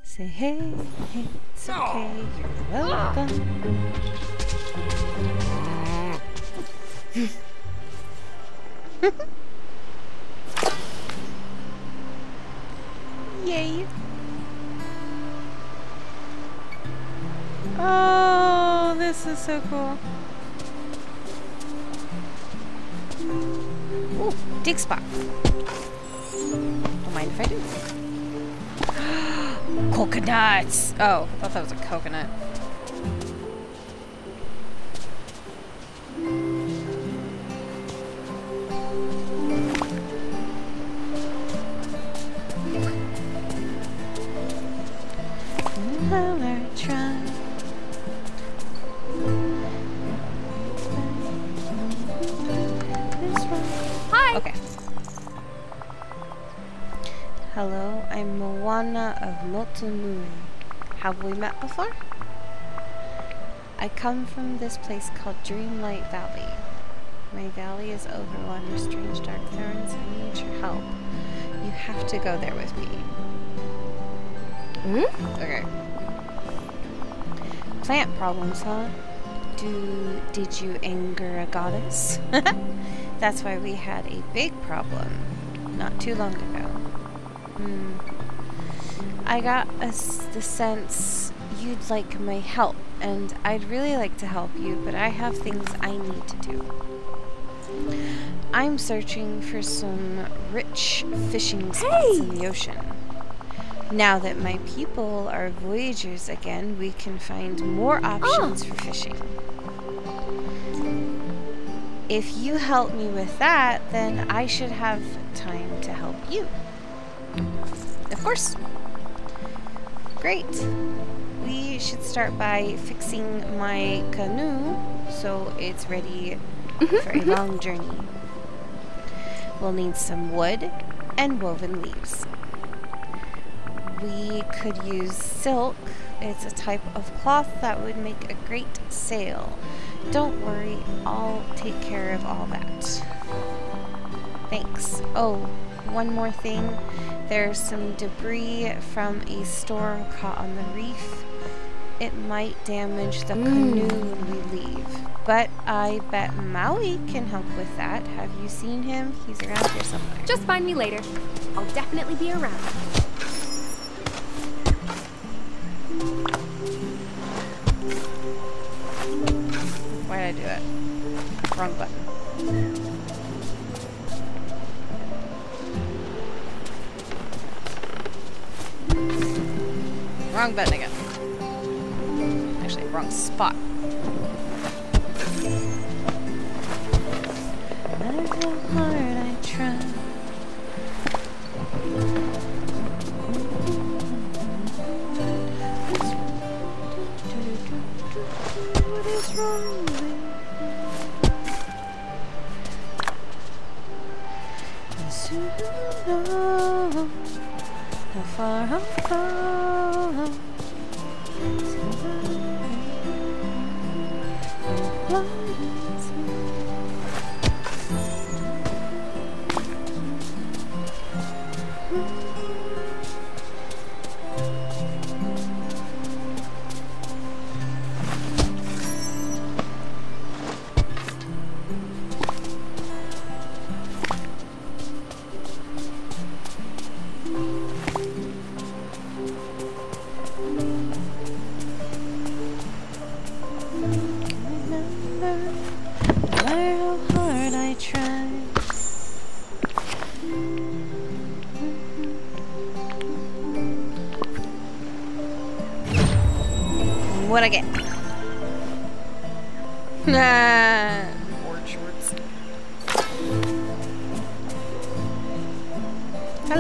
Say hey, hey, it's okay, you're welcome. Yay! Oh, this is so cool. Ooh, dig spot. Don't mind if I do. Coconuts! Oh, I thought that was a coconut. Hello, I'm Moana of Motunui. Have we met before? I come from this place called Dreamlight Valley. My valley is overrun with strange dark thorns. I need your help. You have to go there with me. Hmm? Okay. Plant problems, huh? Do did you anger a goddess? That's why we had a big problem not too long ago. Hmm. I got a the sense you'd like my help, and I'd really like to help you, but I have things I need to do. I'm searching for some rich fishing spots in the ocean. Now that my people are voyagers again, we can find more options for fishing. If you help me with that, then I should have time to help you. Of course. Great. We should start by fixing my canoe so it's ready mm-hmm, for a mm-hmm. long journey. We'll need some wood and woven leaves. we could use silk. It's a type of cloth that would make a great sail. Don't worry, I'll take care of all that. Thanks. Oh, one more thing. There's some debris from a storm caught on the reef. It might damage the mm. canoe when we leave. But I bet Maui can help with that. Have you seen him? He's around here somewhere. Just find me later. I'll definitely be around. Why did I do it? Wrong button. Wrong button again. Actually, wrong spot. How far I've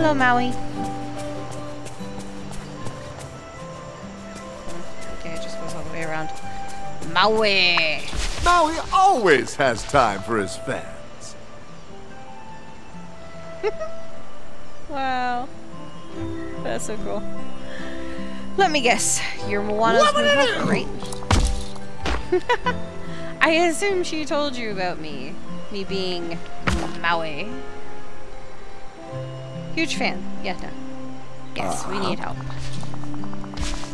Hello, Maui. Okay, it just goes all the way around. Maui! Now he always has time for his fans. Wow. That's so cool. Let me guess. You're Moana's new helper, right? I assume she told you about me. Me being Maui. Huge fan. Yeah, no. Yes, we uh-huh. need help.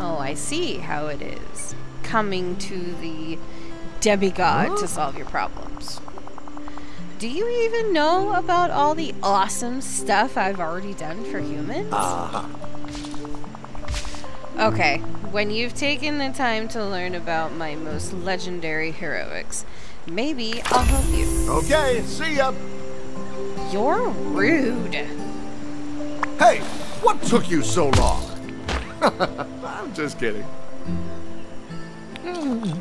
Oh, I see how it is. Coming to the demigod to solve your problems. Do you even know about all the awesome stuff I've already done for humans? Uh-huh. Okay, when you've taken the time to learn about my most legendary heroics, maybe I'll help you. Okay, see ya. You're rude. Hey, what took you so long? I'm just kidding. Oh.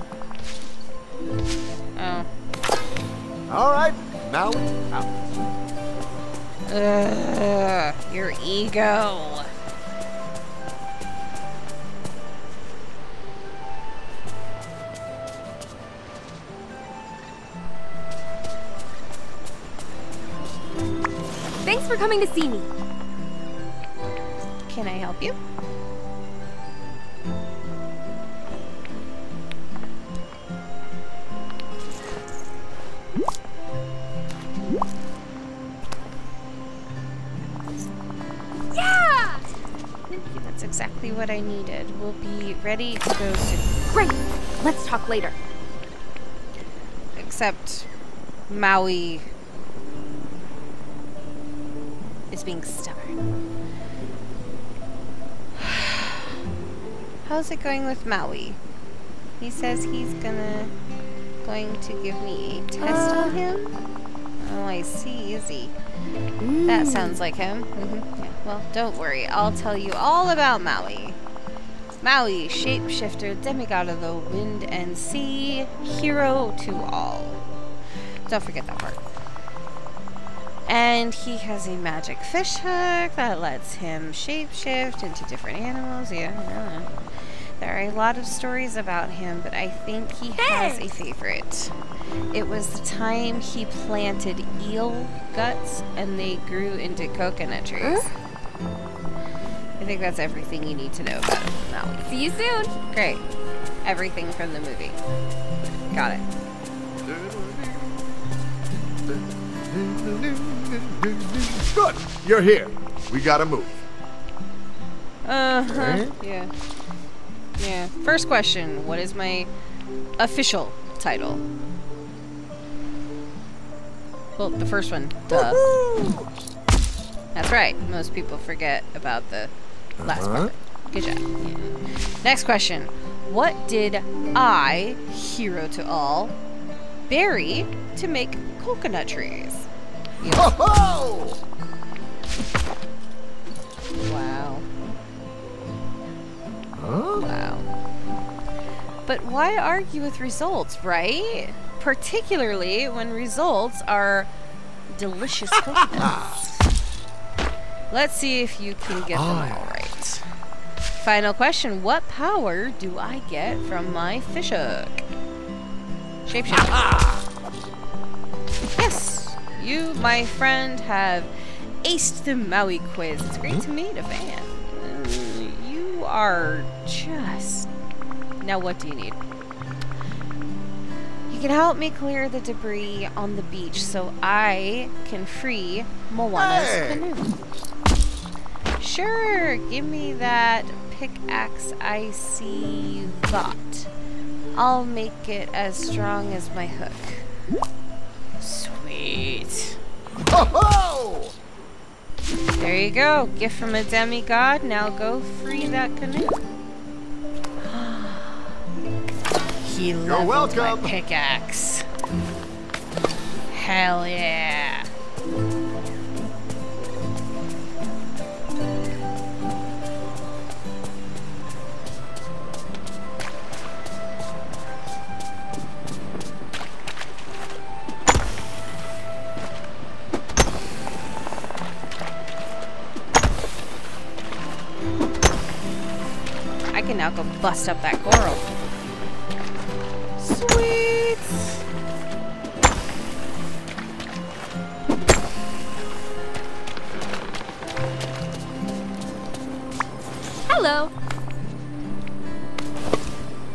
All right, now it's out. Ugh, your ego. Thanks for coming to see me. Can I help you? Yeah! That's exactly what I needed. We'll be ready to go soon. Great. Let's talk later. Except Maui is being stubborn. How's it going with Maui? He says he's gonna going to give me a test on him. Oh, I see. Is he? That sounds like him. hmm Yeah. Well, don't worry. I'll tell you all about Maui. Maui, shapeshifter, demigod of the wind and sea, hero to all. Don't forget that part. And he has a magic fish hook that lets him shapeshift into different animals. Yeah, I. There are a lot of stories about him, but I think he has a favorite. It was the time he planted eel guts and they grew into coconut trees. I think that's everything you need to know about Maui. See you soon. Great. Everything from the movie. Got it. Good. You're here. We gotta move. Uh huh. Okay. Yeah. Yeah. First question What is my official title? Well, the first one. Duh. That's right. Most people forget about the last Uh-huh. part. Good job. Yeah. Next question. What did I, hero to all, bury to make coconut trees? Ho ho! Wow. Huh? Wow. But why argue with results, right? Particularly when results are delicious coconuts. Let's see if you can get them all right. Final question What power do I get from my fish hook? Shapeshift. Ah! Yes, you, my friend, have aced the Maui quiz. It's great to meet a fan. Uh, you are just. Now, what do you need? You can help me clear the debris on the beach so I can free Moana's Hey! canoe. Sure, give me that pickaxe I see that. I'll make it as strong as my hook. Sweet. Ho ho! There you go. Gift from a demigod. Now go free that canoe. he leveled welcome. my pickaxe. Hell yeah. Now go bust up that coral. Sweet. Hello.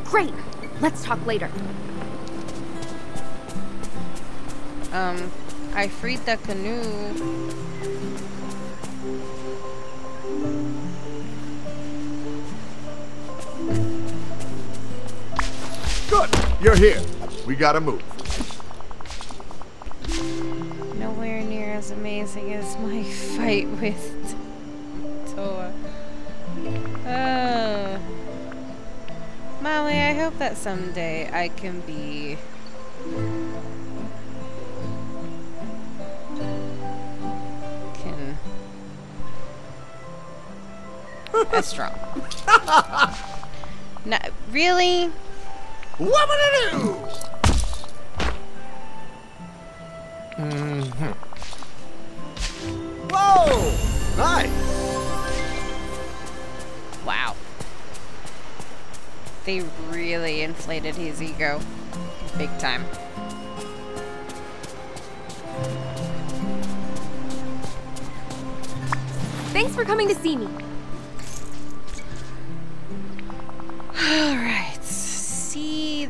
Great. Let's talk later. Um, I freed the canoe. You're here. We gotta move. Nowhere near as amazing as my fight with Toa. Uh, Maui, I hope that someday I can be. Can. as strong. no, really? Whoop-a-doo! Mm-hmm. Whoa! Nice. Wow. They really inflated his ego. Big time. Thanks for coming to see me. Alright. See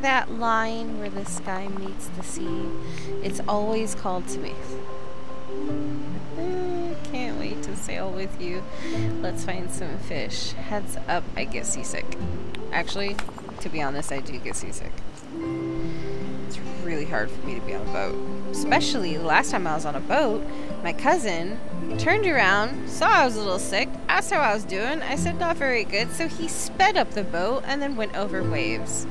that line where the sky meets the sea? It's always called to me. Can't wait to sail with you. Let's find some fish. Heads up, I get seasick. Actually, to be honest, I do get seasick. It's really hard for me to be on a boat. Especially the last time I was on a boat, my cousin turned around, saw I was a little sick, asked how I was doing. I said, not very good. So he sped up the boat and then went over waves.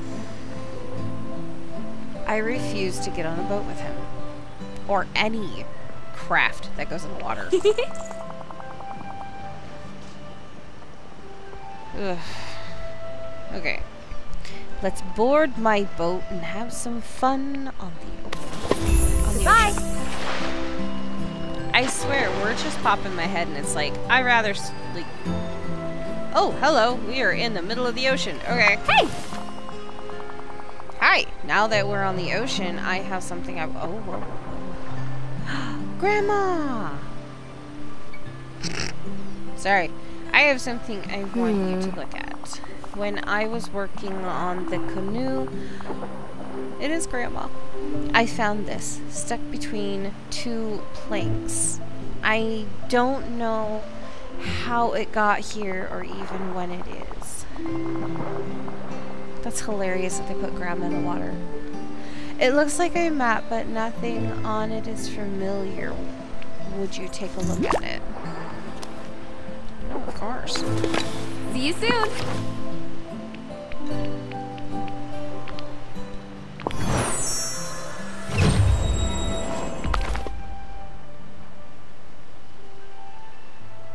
I refuse to get on a boat with him. Or any craft that goes in the water. Ugh. Okay. Let's board my boat and have some fun on the ocean. Bye. I swear, words just pop in my head, and it's like I'd rather s- like. Oh, hello. We are in the middle of the ocean. Okay. Hey! Hi. Now that we're on the ocean, I have something I've Oh, whoa. Grandma. Sorry. I have something I want you to look at. When I was working on the canoe, it is Grandma. I found this stuck between two planks. I don't know how it got here or even when it is. That's hilarious that they put Grandma in the water. It looks like a map, but nothing on it is familiar. Would you take a look at it? Oh, of course. See you soon.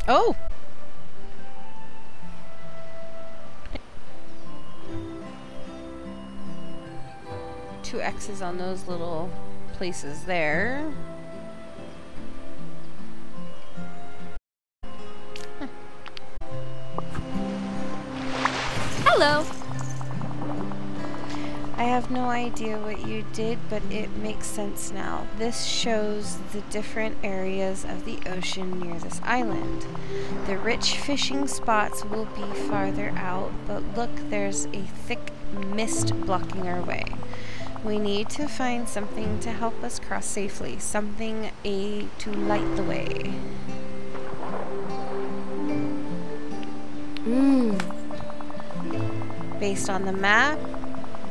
Oh! Two X's on those little places there. Hello. I have no idea what you did, but it makes sense now. This shows the different areas of the ocean near this island. The rich fishing spots will be farther out, but look, there's a thick mist blocking our way. We need to find something to help us cross safely, something a to light the way. Mmm. Based on the map,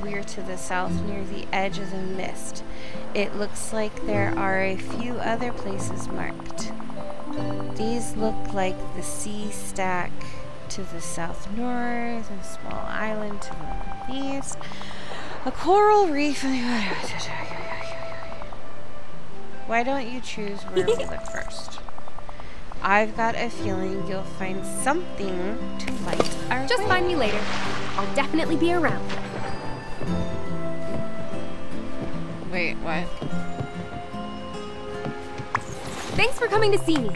we're to the south near the edge of the mist. It looks like there are a few other places marked. These look like the sea stack to the south north, a small island to the northeast, a coral reef. Why don't you choose where we look first? I've got a feeling you'll find something to light our Just way. find me later. I'll definitely be around. Wait, what? Thanks for coming to see me.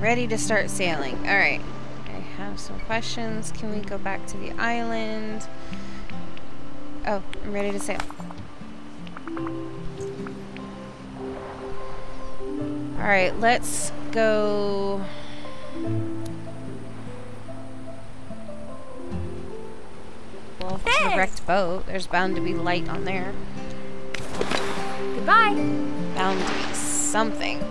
Ready to start sailing. Alright. I have some questions. Can we go back to the island? Oh, I'm ready to sail. Alright, let's go... Well, it's a wrecked boat. There's bound to be light on there. Goodbye. Bound to be something.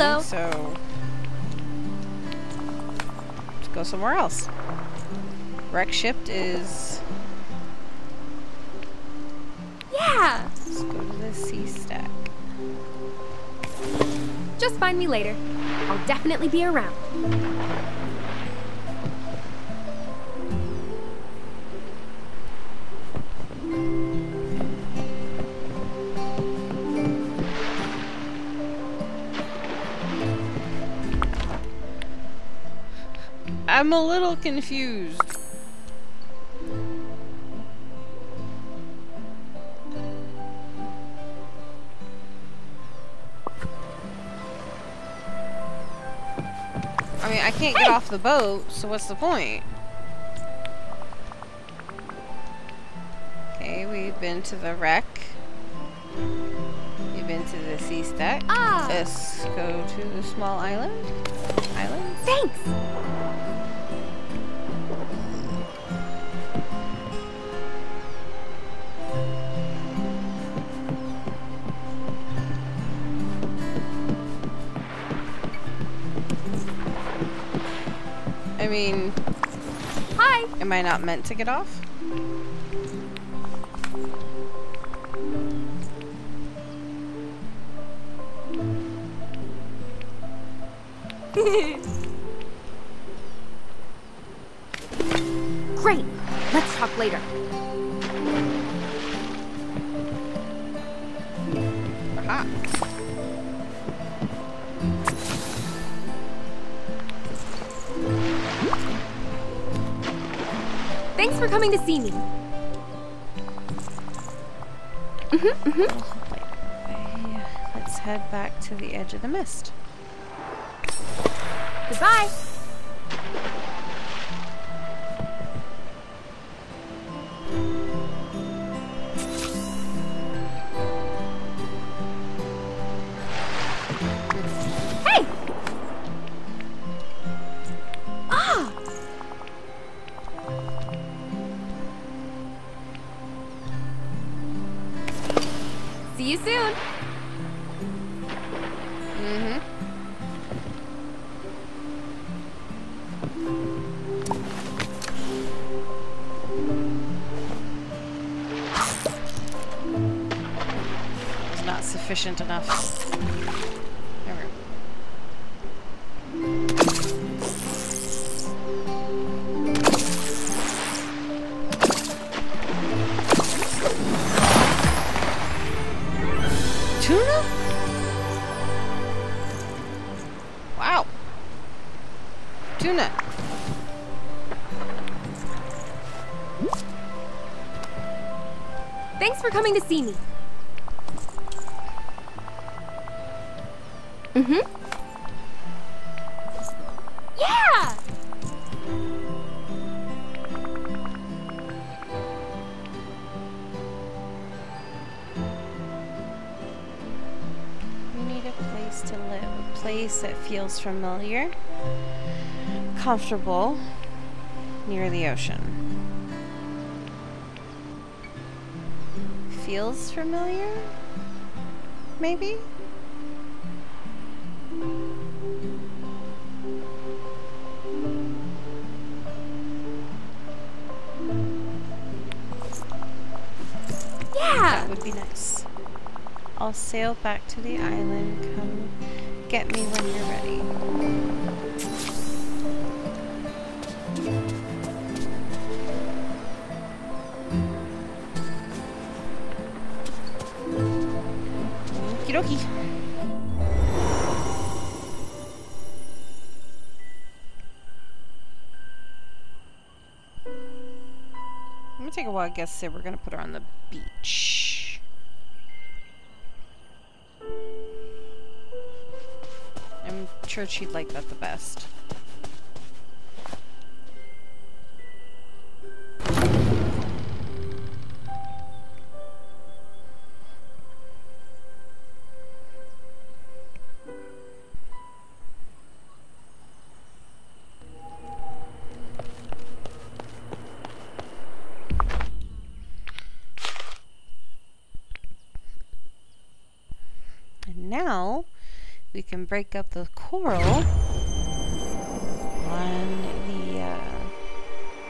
Hello. So let's go somewhere else. Wreck shipped is. Yeah. Let's go to the sea stack. Just find me later. I'll definitely be around. I'm a little confused. I mean, I can't get off the boat, so what's the point? Okay, we've been to the wreck. We've been to the sea stack. Ah. Let's go to the small island. Island? Thanks. Am I not meant to get off? The feels familiar, comfortable, near the ocean. Feels familiar? Maybe? Yeah! That would be nice. I'll sail back to the island. Come get me when you're ready. Okie dokie. Let me take a wild guess. Say we're gonna put her on the beach. Sure she'd like that the best. We can break up the coral on the uh,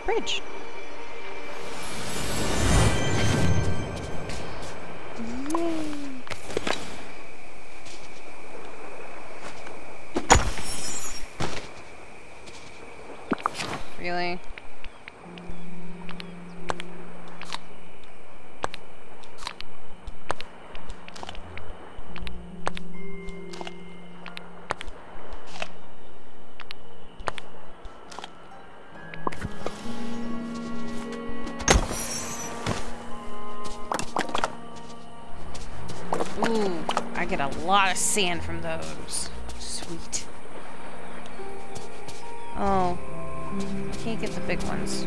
bridge. Really? Lot of sand from those. Sweet. Oh, I can't get the big ones.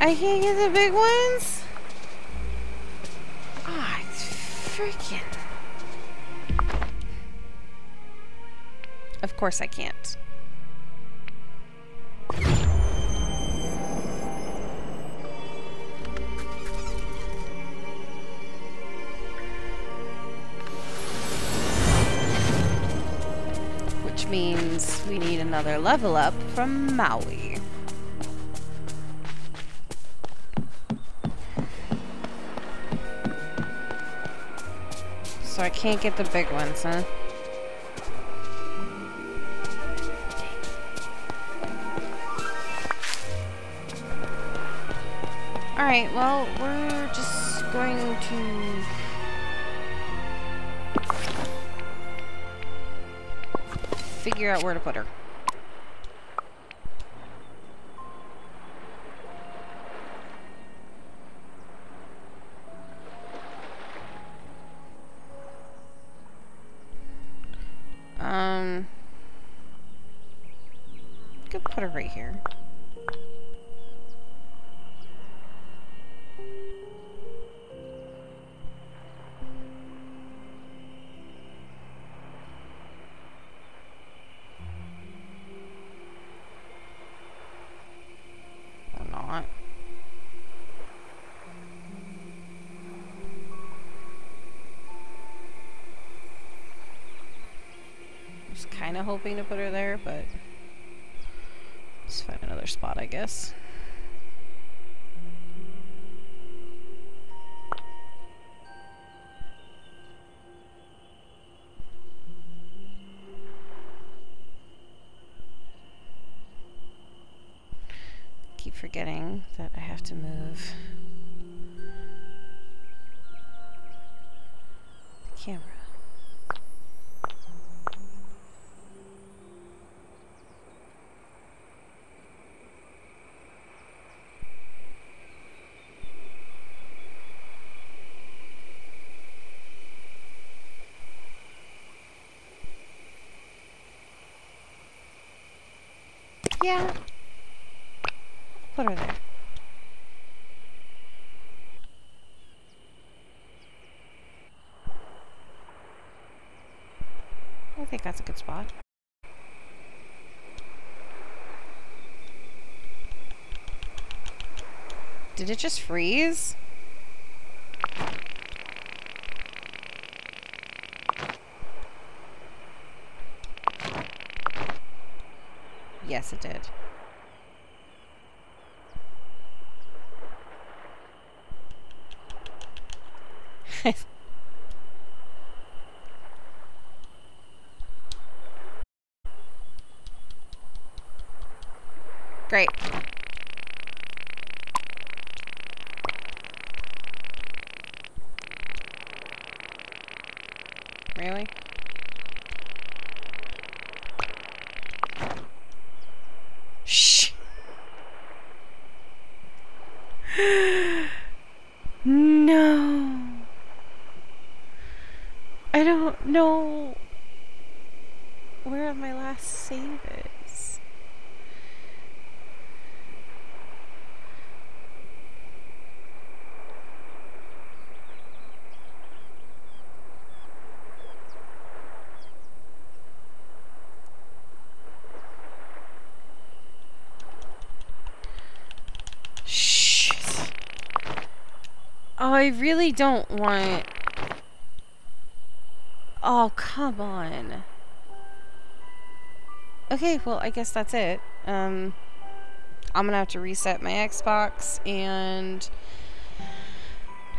I can't get the big ones? Ah, it's freaking. Of course I can't. another level up from Maui. So I can't get the big ones, huh? Alright, well, we're just going to... Figure out where to put her. That's a good spot. Did it just freeze? Yes, it did. Great. Really? Shh. no. Know where my last save is. Shit. Oh, I really don't want... Oh, come on. Okay, well, I guess that's it. Um, I'm gonna have to reset my Xbox, and...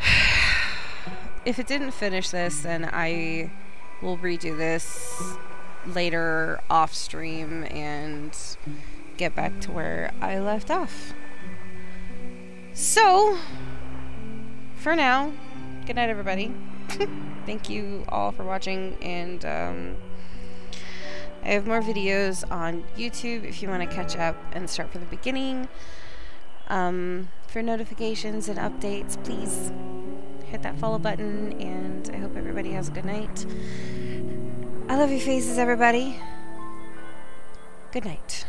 if it didn't finish this, then I will redo this later off stream and get back to where I left off. So, for now, good night, everybody. Thank you all for watching, and um, I have more videos on YouTube if you want to catch up and start from the beginning. Um, for notifications and updates, please hit that follow button, and I hope everybody has a good night. I love your faces, everybody. Good night.